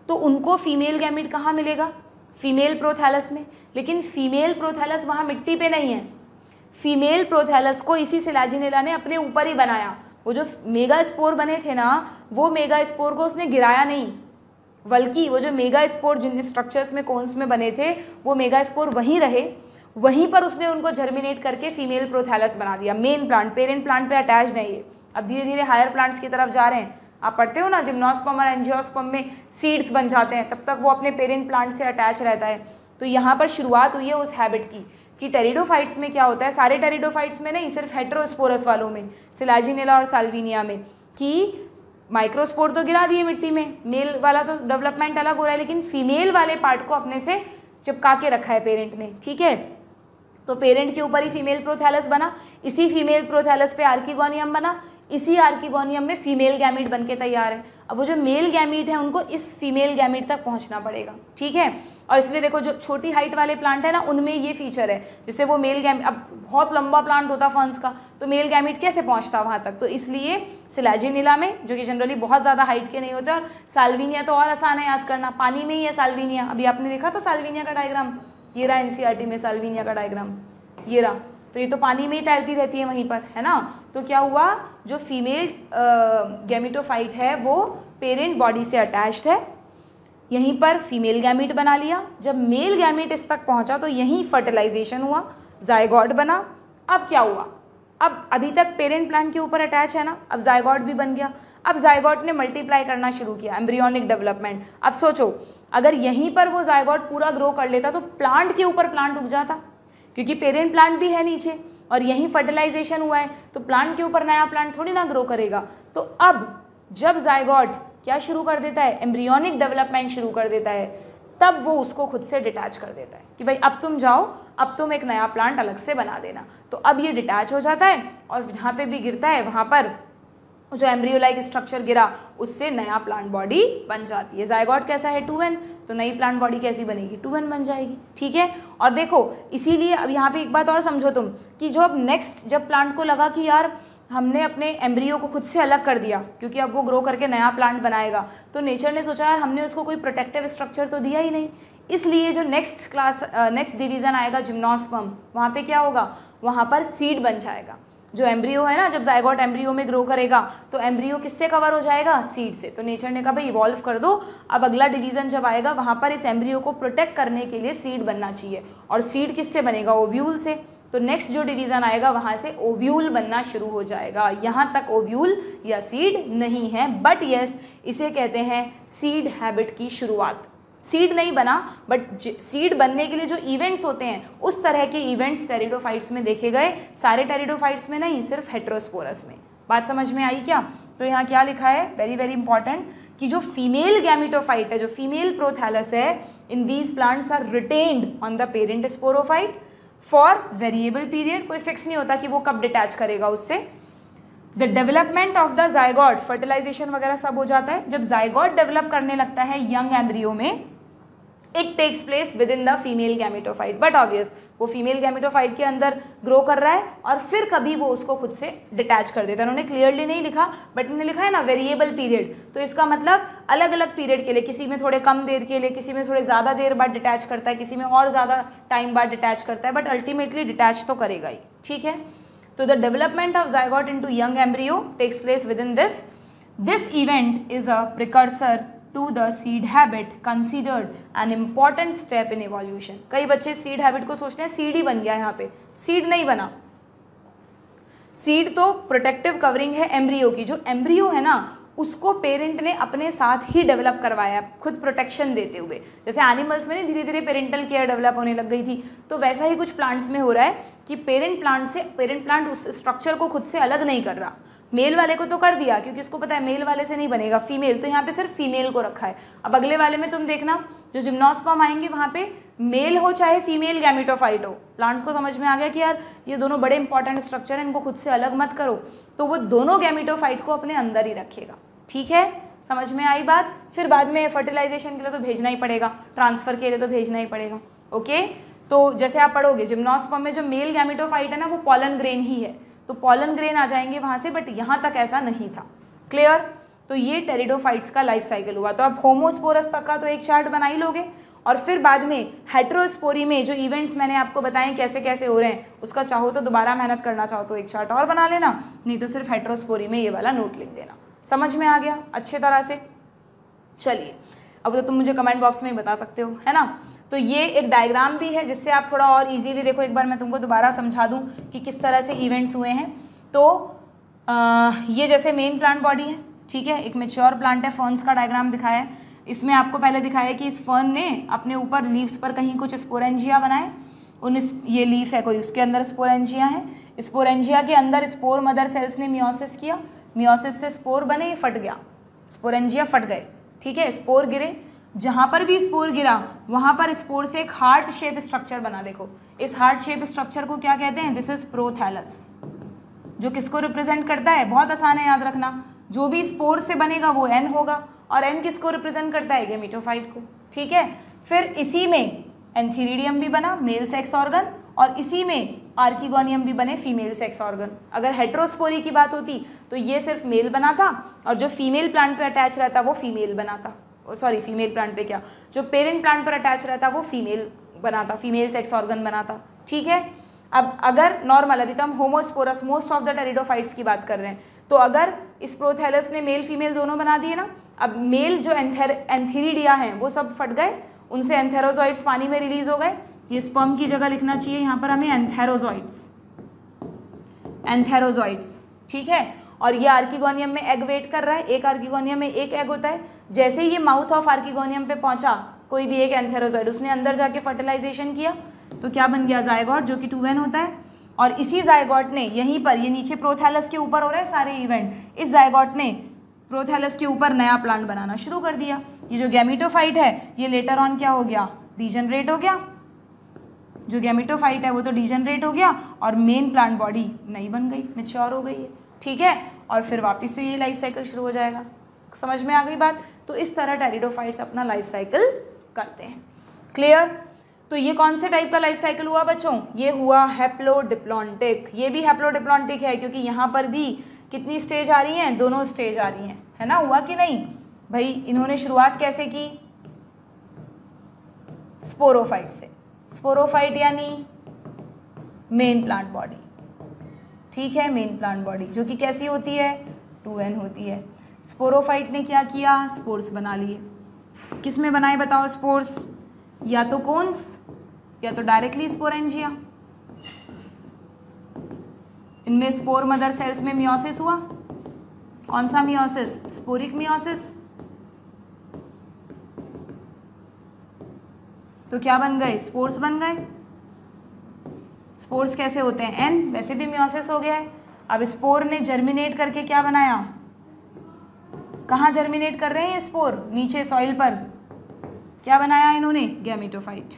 तो उनको फीमेल गैमिट कहाँ मिलेगा? फीमेल प्रोथैलस में। लेकिन फीमेल प्रोथैलस वहाँ मिट्टी पे नहीं है। फीमेल प्रोथैलस को इसी सिलाजिनेला ने अपने ऊपर ही बनाया। वो जो मेगा स्पोर बने थे ना, वो मेगा स्पोर को उसने गिराया नहीं। बल्कि वो जो मेगा स्पोर जिन स्ट्रक्चर्स में कोन्स में बने थे, वो मेगा स्पोर वहीं रहे। वहीं पर उसने उनको जर्मिनेट करके फीमेल प्रोथैलस बना दिया। मेन प्लांट पेरेंट प्लांट पे अटैच नहीं है। अब धीरे धीरे हायर प्लांट्स की तरफ़ जा रहे हैं। आप पढ़ते हो ना जिम्नोस्पम और एंजियोस्पम में सीड्स बन जाते हैं, तब तक वो अपने पेरेंट प्लांट से अटैच रहता है। तो यहाँ पर शुरुआत हुई है उस हैबिट की, कि टेरिडोफाइट्स में क्या होता है? सारे टेरिडोफाइट्स में नहीं, सिर्फ़ हेट्रोस्पोरस वालों में सिलाजिनेला और साल्विनिया में, कि माइक्रोस्पोर तो गिरा दिए मिट्टी में। मेल वाला तो डेवलपमेंट अलग हो रहा है, लेकिन फीमेल वाले पार्ट को अपने से चिपका के रखा है पेरेंट ने, ठीक है? तो पेरेंट के ऊपर ही फीमेल प्रोथैलस बना, इसी फीमेल प्रोथैलस पे आर्किगोनियम बना, इसी आर्किगोनियम में फीमेल गैमिट बन के तैयार है। अब वो जो मेल गैमिट है, उनको इस फीमेल गैमिट तक पहुँचना पड़ेगा। ठीक है? और इसलिए देखो, जो छोटी हाइट वाले प्लांट है ना, उनमें ये फीचर है। जिससे वो मेल गैमिट अब बहुत लंबा प्लांट होता फंस का तो मेल गैमिट कैसे पहुँचता वहाँ तक? तो इसलिए सिलाजिनीला में, जो कि जनरली बहुत ज़्यादा हाइट के नहीं होते, और सालविनिया तो और आसान है याद करना। पानी में ही है सालविनिया अभी आपने देखा था सालविनिया का डायग्राम ये रहा एन में सालविनिया का डायग्राम ये रहा। तो ये तो पानी में ही तैरती रहती है वहीं पर, है ना? तो क्या हुआ? जो फीमेल गैमिटोफाइट है, वो पेरेंट बॉडी से अटैच्ड है। यहीं पर फीमेल गैमिट बना लिया। जब मेल गैमिट इस तक पहुँचा तो यहीं फर्टिलाइजेशन हुआ जायगॉड बना। अब क्या हुआ? अब अभी तक पेरेंट प्लांट के ऊपर अटैच है ना, अब जायगॉट भी बन गया। अब जायगॉट ने मल्टीप्लाई करना शुरू किया एम्ब्रियोनिक डेवलपमेंट अब सोचो, अगर यहीं पर वो जायगॉट पूरा ग्रो कर लेता तो प्लांट के ऊपर प्लांट उग जाता। क्योंकि पेरेंट प्लांट भी है नीचे और यहीं फर्टिलाइजेशन हुआ है तो प्लांट के ऊपर नया प्लांट थोड़ी ना ग्रो करेगा। तो अब जब जायगॉट क्या शुरू कर देता है? एम्ब्रियोनिक डेवलपमेंट शुरू कर देता है। तब वो उसको खुद से डिटैच कर देता है कि भाई अब तुम जाओ, अब तुम एक नया प्लांट अलग से बना देना। तो अब ये डिटैच हो जाता है और जहाँ पे भी गिरता है, वहाँ पर जो एम्ब्रियो लाइक स्ट्रक्चर गिरा, उससे नया प्लांट बॉडी बन जाती है। जायगॉट कैसा है? टू एन तो नई प्लांट बॉडी कैसी बनेगी? टू वन बन जाएगी, ठीक है? और देखो, इसीलिए अब यहाँ पे एक बात और समझो तुम, कि जो अब नेक्स्ट जब प्लांट को लगा कि यार हमने अपने एम्ब्रियो को खुद से अलग कर दिया, क्योंकि अब वो ग्रो करके नया प्लांट बनाएगा तो नेचर ने सोचा, यार, हमने उसको कोई प्रोटेक्टिव स्ट्रक्चर तो दिया ही नहीं। इसलिए जो नेक्स्ट क्लास नेक्स्ट डिवीज़न आएगा जिम्नोस्पम वहाँ पे क्या होगा? वहाँ पर सीड बन जाएगा। जो एम्ब्रियो है ना, जब जायगॉट एम्ब्रियो में ग्रो करेगा तो एम्ब्रियो किससे कवर हो जाएगा? सीड से। तो नेचर ने कहा, भाई इवॉल्व कर दो। अब अगला डिवीज़न जब आएगा, वहाँ पर इस एम्ब्रियो को प्रोटेक्ट करने के लिए सीड बनना चाहिए। और सीड किससे बनेगा? ओव्यूल से। तो नेक्स्ट जो डिवीज़न आएगा, वहाँ से ओव्यूल बनना शुरू हो जाएगा। यहाँ तक ओव्यूल या सीड नहीं है बट यस इसे कहते हैं सीड हैबिट की शुरुआत। सीड नहीं बना बट सीड बनने के लिए जो इवेंट्स होते हैं, उस तरह के इवेंट्स टेरिडोफाइट्स में देखे गए। सारे टेरिडोफाइट्स में नहीं, सिर्फ़ हेट्रोस्पोरस में। बात समझ में आई क्या? तो यहाँ क्या लिखा है? वेरी वेरी इंपॉर्टेंट कि जो फीमेल गैमिटोफाइट है, जो फीमेल प्रोथैलस है in these plants are retained on the parent sporophyte for variable period कोई फिक्स नहीं होता कि वो कब डिटैच करेगा उससे। The development of the zygote fertilisation वगैरह सब हो जाता है। जब जायगॉड डेवलप करने लगता है यंग एम्ब्रियो में it takes place within the female gametophyte but obvious वो फीमेल गैमिटोफाइट के अंदर ग्रो कर रहा है और फिर कभी वो उसको खुद से डिटैच कर देता है। उन्होंने क्लियरली नहीं लिखा बट उन्होंने लिखा है ना वेरिएबल पीरियड तो इसका मतलब अलग अलग पीरियड के लिए, किसी में थोड़े कम देर के लिए, किसी में थोड़े ज़्यादा देर बाद डिटैच करता है, किसी में और ज़्यादा टाइम बाद डिटैच करता है बट अल्टीमेटली डिटैच तो करेगा ही। ठीक है? तो the development of zygote into young embryo takes place within this this event is a precursor to the seed habit considered an important step in evolution कई बच्चे सीड हैबिट को सोचते हैं सीड ही बन गया यहाँ पे। सीड नहीं बना। सीड तो प्रोटेक्टिव कवरिंग है एम्ब्रियो की। जो एम्ब्रियो है ना, उसको पेरेंट ने अपने साथ ही डेवलप करवाया, खुद प्रोटेक्शन देते हुए। जैसे एनिमल्स में धीरे धीरे पेरेंटल केयर डेवलप होने लग गई थी। तो वैसा ही कुछ प्लांट्स में हो रहा है कि पेरेंट प्लांट से पेरेंट प्लांट उस स्ट्रक्चर को खुद से अलग नहीं कर रहा। मेल वाले को तो कर दिया, क्योंकि उसको पता है मेल वाले से नहीं बनेगा फीमेल तो यहाँ पे सिर्फ़ फीमेल को रखा है। अब अगले वाले में तुम देखना, जो जिम्नोस्पम आएँगे, वहाँ पे मेल हो चाहे फीमेल गैमिटोफाइट हो। प्लांट्स को समझ में आ गया कि यार, ये दोनों बड़े इंपॉर्टेंट स्ट्रक्चर हैं, इनको खुद से अलग मत करो। तो वो दोनों गैमिटोफाइट को अपने अंदर ही रखेगा। ठीक है? समझ में आई बात? फिर बाद में फर्टिलाइजेशन के लिए तो भेजना ही पड़ेगा। ट्रांसफ़र के लिए तो भेजना ही पड़ेगा। ओके तो जैसे आप पढ़ोगे जिम्नोस्पम में जो मेल गैमिटोफाइट है ना, वो पॉलन ग्रेन ही है। तो पॉलन ग्रेन आ जाएँगे वहाँ से बट यहाँ तक ऐसा नहीं था। क्लियर तो ये टेरिडोफाइट्स का लाइफ साइकिल हुआ। तो आप होमोस्पोरस तक का तो एक चार्ट बना ही लोगे। और फिर बाद में हेट्रोस्पोरी में जो इवेंट्स मैंने आपको बताए कैसे कैसे हो रहे हैं, उसका चाहो तो दोबारा मेहनत करना चाहो तो एक चार्ट और बना लेना, नहीं तो सिर्फ़ हेट्रोस्पोरी में ये वाला नोट लिख देना। समझ में आ गया? अच्छे तरह से? चलिए। अब तो तुम मुझे कमेंट बॉक्स में ही बता सकते हो, है ना? तो ये एक डायग्राम भी है जिससे आप थोड़ा और इजीली देखो एक बार मैं तुमको दोबारा समझा दूँ कि किस तरह से इवेंट्स हुए हैं। तो आ, ये जैसे मेन प्लांट बॉडी है ठीक है? एक मेच्योर प्लांट है फर्न्स का डायग्राम दिखाया है। इसमें आपको पहले दिखाया कि इस फर्न ने अपने ऊपर लीव्स पर कहीं कुछ स्पोरेंजिया बनाए। उन ये लीफ है कोई उसके अंदर स्पोरेंजिया है। स्पोरेंजिया के अंदर स्पोर मदर सेल्स ने मियोसिस किया। मियोसिस से स्पोर बने ये फट गया। स्पोरेंजिया फट गए ठीक है? स्पोर गिरे। जहाँ पर भी स्पोर गिरा, वहाँ पर स्पोर से एक हार्ट शेप स्ट्रक्चर बना, देखो। इस हार्ट शेप स्ट्रक्चर को क्या कहते हैं? दिस इज़ प्रोथैलस जो किसको रिप्रेजेंट करता है? बहुत आसान है याद रखना। जो भी स्पोर से बनेगा, वो एन होगा। और एन किसको रिप्रेजेंट करता है? गेमिटोफाइट को। ठीक है? फिर इसी में एंथीरिडियम भी बना मेल सेक्स ऑर्गन और इसी में आर्किगोनियम भी बने फीमेल सेक्स ऑर्गन अगर हेट्रोस्पोरी की बात होती तो ये सिर्फ़ मेल बना था और जो फीमेल प्लांट पे अटैच रहता, वो फीमेल बना था सॉरी फीमेल प्लांट पे क्या? जो पेरेंट प्लांट पर अटैच रहता, वो फीमेल बनाता फीमेल सेक्स ऑर्गन बनाता। ठीक है? अब अगर नॉर्मल अभी तो हम homosporous most of the pteridophytes की बात कर रहे हैं तो अगर इस प्रोथेलस ने मेल फीमेल दोनों बना दिए ना, अब मेल जो एंथेर एंथीरिडिया हैं, वो सब फट गए, उनसे एंथेरोजॉइड्स पानी में रिलीज़ हो गए। ये स्पर्म की जगह लिखना चाहिए, यहाँ पर हमें एंथेरोजॉइड्स एंथेरोजॉइड्स ठीक है? और ये आर्किगोनियम में एग वेट कर रहा है, एक आर्किगोनियम में एक एग होता है जैसे ही ये माउथ ऑफ़ आर्किगोनियम पे पहुँचा, कोई भी एक एंथेरोजॉइड उसने अंदर जाके फर्टिलाइजेशन किया तो क्या बन गया जायगॉट जो कि टू एन होता है? और इसी जायगॉट ने यहीं पर, ये नीचे प्रोथैलस के ऊपर हो रहे हैं सारे इवेंट इस जायगॉट ने प्रोथैलस के ऊपर नया प्लांट बनाना शुरू कर दिया। ये जो गैमिटोफाइट है, ये लेटर ऑन क्या हो गया? डिजनरेट हो गया। जो गैमिटोफाइट है, वो तो डिजनरेट हो गया और मेन प्लांट बॉडी नई बन गई मेच्योर हो गई है। ठीक है? और फिर वापस से ये लाइफ साइकिल शुरू हो जाएगा। समझ में आ गई बात? तो इस तरह टेरिडोफाइट्स अपना लाइफ साइकिल करते हैं। क्लियर तो ये कौन से टाइप का लाइफ साइकिल हुआ बच्चों? ये हुआ हैप्लोडिप्लॉन्टिक ये भी हैप्लोडिप्लॉन्टिक है, क्योंकि यहाँ पर भी कितनी स्टेज आ रही हैं? दोनों स्टेज आ रही हैं। है ना? हुआ कि नहीं? भाई, इन्होंने शुरुआत कैसे की? स्पोरोफाइट से। स्पोरोफाइट यानी मेन प्लांट बॉडी ठीक है मेन प्लांट बॉडी जो कि कैसी होती है? टू एन होती है। स्पोरोफाइट ने क्या किया? स्पोर्स बना लिए। किसमें बनाए बताओ स्पोर्स? या तो कोन्स, या तो डायरेक्टली स्पोरेंजिया। इनमें स्पोर मदर सेल्स में मियोसिस हुआ। कौन सा मियोसिस? Sporic meiosis. तो क्या बन गए? स्पोर्स बन गए। स्पोर्स कैसे होते हैं? एन, वैसे भी मियोसिस हो गया है। अब स्पोर ने जर्मिनेट करके क्या बनाया? कहाँ जर्मिनेट कर रहे हैं ये स्पोर नीचे सॉइल पर। क्या बनाया इन्होंने? गैमिटोफाइट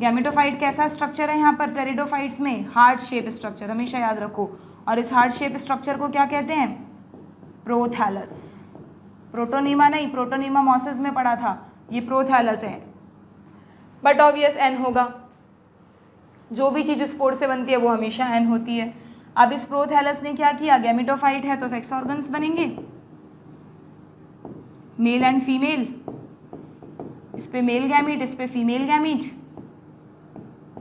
गैमिटोफाइट कैसा स्ट्रक्चर है यहाँ पर? टेरिडोफाइट्स में। हार्ट शेप स्ट्रक्चर हमेशा याद रखो। और इस हार्ट शेप स्ट्रक्चर को क्या कहते हैं? प्रोथैलस प्रोटोनीमा नहीं प्रोटोनीमा मॉसेस में पड़ा था। ये प्रोथैलस है। बट ऑब्वियस एन होगा। जो भी चीज़ स्पोर्ट से बनती है, वो हमेशा एन होती है। अब इस प्रोथैलस ने क्या किया? गैमिटोफाइट है तो सेक्स ऑर्गन्स बनेंगे। मेल एंड फीमेल इस पे मेल गैमिट इस पे फीमेल गैमिट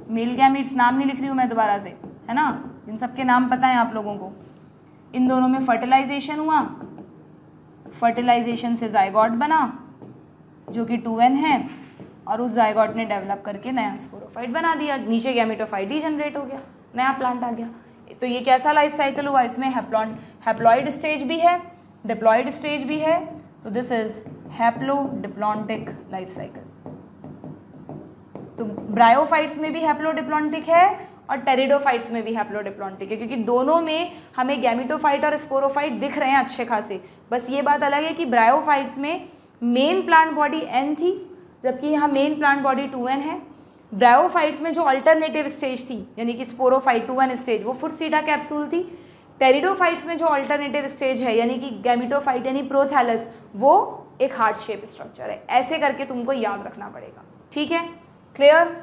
मेल गैमिट्स नाम नहीं लिख रही हूँ मैं दोबारा से, है ना? इन सब के नाम पता है आप लोगों को। इन दोनों में फर्टिलाइजेशन हुआ। फर्टिलाइजेशन से जायगॉट बना, जो कि टू एन है, और उस जायगॉट ने डेवलप करके नया स्पोरोफाइट बना दिया। नीचे गैमिटोफाइट ही जनरेट हो गया। नया प्लांट आ गया। तो ये कैसा लाइफ साइकिल हुआ? इसमें हैप्लॉन हैप्लॉइड स्टेज भी है डिप्लॉइड स्टेज भी है तो this is haplodiplontic life cycle तो ब्रायोफाइट्स में भी हैप्लोडिप्लॉन्टिक है और टेरिडोफाइट्स में भी हैप्लोडिप्लॉन्टिक है, क्योंकि दोनों में हमें गैमिटोफाइट और स्पोरोफाइट दिख रहे हैं अच्छे खासे। बस ये बात अलग है कि ब्रायोफाइट्स में मेन प्लांट बॉडी एन थी, जबकि यहाँ main plant body two n है। ब्रायोफाइट्स में जो अल्टरनेटिव स्टेज थी, यानी कि स्पोरोफाइट टू वन स्टेज वो फुटसीडा कैप्सूल थी। टेरिडोफाइट्स में जो अल्टरनेटिव स्टेज है, यानी कि गैमिटोफाइट यानी प्रोथैलस वो एक हार्ट शेप स्ट्रक्चर है। ऐसे करके तुमको याद रखना पड़ेगा। ठीक है? क्लियर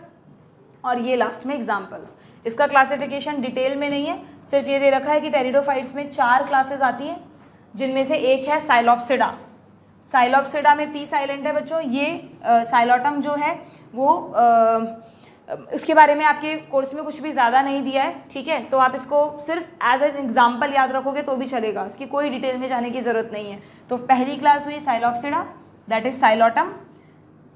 और ये लास्ट में एग्जाम्पल्स इसका क्लासिफिकेशन डिटेल में नहीं है। सिर्फ़ ये दे रखा है कि टेरिडोफाइट्स में चार क्लासेस आती हैं, जिनमें से एक है साइलॉप्सिडा साइलॉप्सिडा में पी साइलेंट है बच्चों। ये साइलोटम जो है वो आ, उसके बारे में आपके कोर्स में कुछ भी ज़्यादा नहीं दिया है ठीक है? तो आप इसको सिर्फ़ एज एन एग्ज़ाम्पल याद रखोगे तो भी चलेगा। इसकी कोई डिटेल में जाने की ज़रूरत नहीं है। तो पहली क्लास हुई साइलॉप्सिडा दैट इज़ साइलोटम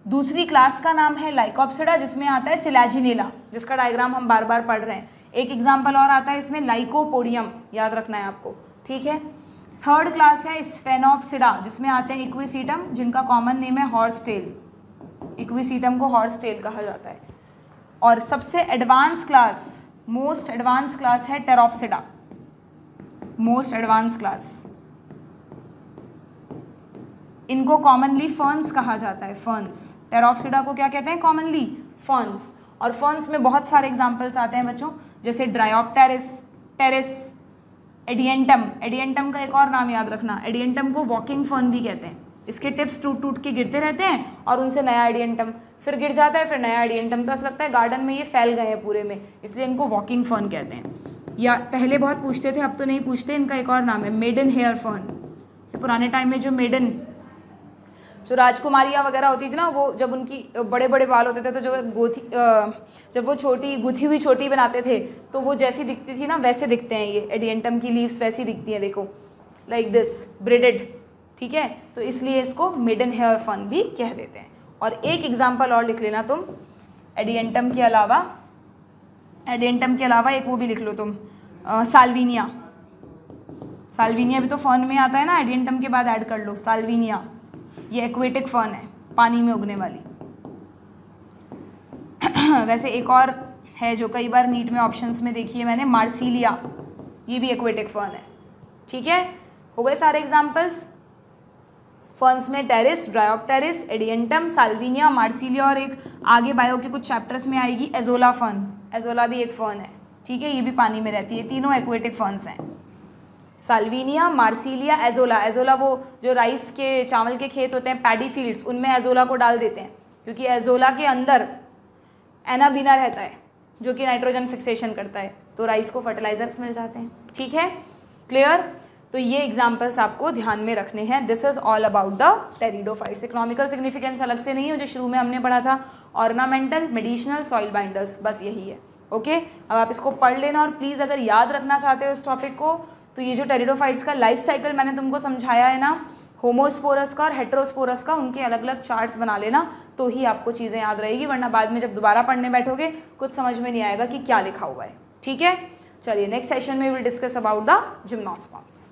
दूसरी क्लास का नाम है लाइकोप्सिडा जिसमें आता है सिलाजिनेला जिसका डायग्राम हम बार बार पढ़ रहे हैं। एक एग्ज़ाम्पल और आता है इसमें लाइकोपोडियम याद रखना है आपको ठीक है? थर्ड क्लास है स्फेनोप्सिडा जिसमें आते हैं इक्विसीटम जिनका कॉमन नेम है हॉर्स टेल इक्विसीटम को हॉर्स टेल कहा जाता है। और सबसे advance class most advance class है टेरोप्सिडा मोस्ट एडवांस क्लास इनको कॉमनली फर्न्स कहा जाता है फर्न्स टेरोप्सिडा को क्या कहते हैं? कॉमनली फर्न्स और फर्न्स में बहुत सारे एग्जाम्पल्स आते हैं बच्चों, जैसे ड्रायोप्टेरिस टेरिस एडियंटम एडियंटम का एक और नाम याद रखना। एडियंटम को वॉकिंग फर्न भी कहते हैं। इसके टिप्स टूट टूट के गिरते रहते हैं और उनसे नया एडियंटम फिर गिर जाता है, फिर नया एडियंटम तो ऐसा लगता है गार्डन में ये फैल गए हैं पूरे में, इसलिए इनको वॉकिंग फर्न कहते हैं। या पहले बहुत पूछते थे, अब तो नहीं पूछते, इनका एक और नाम है मेडन हेयर फर्न से पुराने टाइम में जो मेडन जो राजकुमारियाँ वगैरह होती थी ना, वो जब उनकी बड़े बड़े बाल होते थे तो जो गोथी जब वो छोटी, गुथी हुई छोटी बनाते थे तो वो जैसी दिखती थी ना, वैसे दिखते हैं ये एडियंटम की लीव्स वैसी दिखती हैं, देखो। लाइक दिस ब्रेडेड ठीक है? तो इसलिए इसको मिडन हेयर फन भी कह देते हैं। और एक एग्ज़ाम्पल और लिख लेना तुम। एडियंटम के अलावा एडेंटम के अलावा एक वो भी लिख लो तुम। साल्विनिया साल्विनिया भी तो फर्न में आता है ना? एडेंटम के बाद ऐड कर लो। साल्विनिया ये एक्वेटिक फर्न है, पानी में उगने वाली। (clears throat) वैसे एक और है जो कई बार नीट में ऑप्शंस में देखी है मैंने मार्सिलिया ये भी एक्वेटिक फर्न है। ठीक है? हो गए सारे एग्जाम्पल्स फर्न्स में Pteris Dryopteris Adiantum, Salvinia, Marsilea और एक आगे बायो के कुछ चैप्टर्स में आएगी, एजोला फर्न एजोला भी एक फर्न है। ठीक है, ये भी पानी में रहती है। तीनों एक्वेटिक फर्न्स हैं। Salvinia, Marsilea, Azolla. एजोला वो जो राइस के, चावल के खेत होते हैं पैडी फील्ड्स उनमें एजोला को डाल देते हैं। क्योंकि एजोला के अंदर एनाबीना रहता है, जो कि नाइट्रोजन फिक्सेशन करता है। तो राइस को फर्टिलाइजर्स मिल जाते हैं। ठीक है? क्लियर तो ये एग्जाम्पल्स आपको ध्यान में रखने हैं. This is all about the pteridophytes economical significance अलग से नहीं है, जो शुरू में हमने पढ़ा था. ऑर्नामेंटल मेडिशनल सॉइल बाइंडर्स बस यही है. ओके अब आप इसको पढ़ लेना और प्लीज़ अगर याद रखना चाहते हो इस टॉपिक को तो ये जो टेरिडोफाइट्स का लाइफ साइकिल मैंने तुमको समझाया है ना होमोस्पोरस का और हेट्रोस्पोरस का, उनके अलग अलग चार्ट्स बना लेना तो ही आपको चीज़ें याद रहेगी, वरना बाद में जब दोबारा पढ़ने बैठोगे, कुछ समझ में नहीं आएगा कि क्या लिखा हुआ है. ठीक है? चलिए नेक्स्ट सेशन में will discuss about the gymnosperms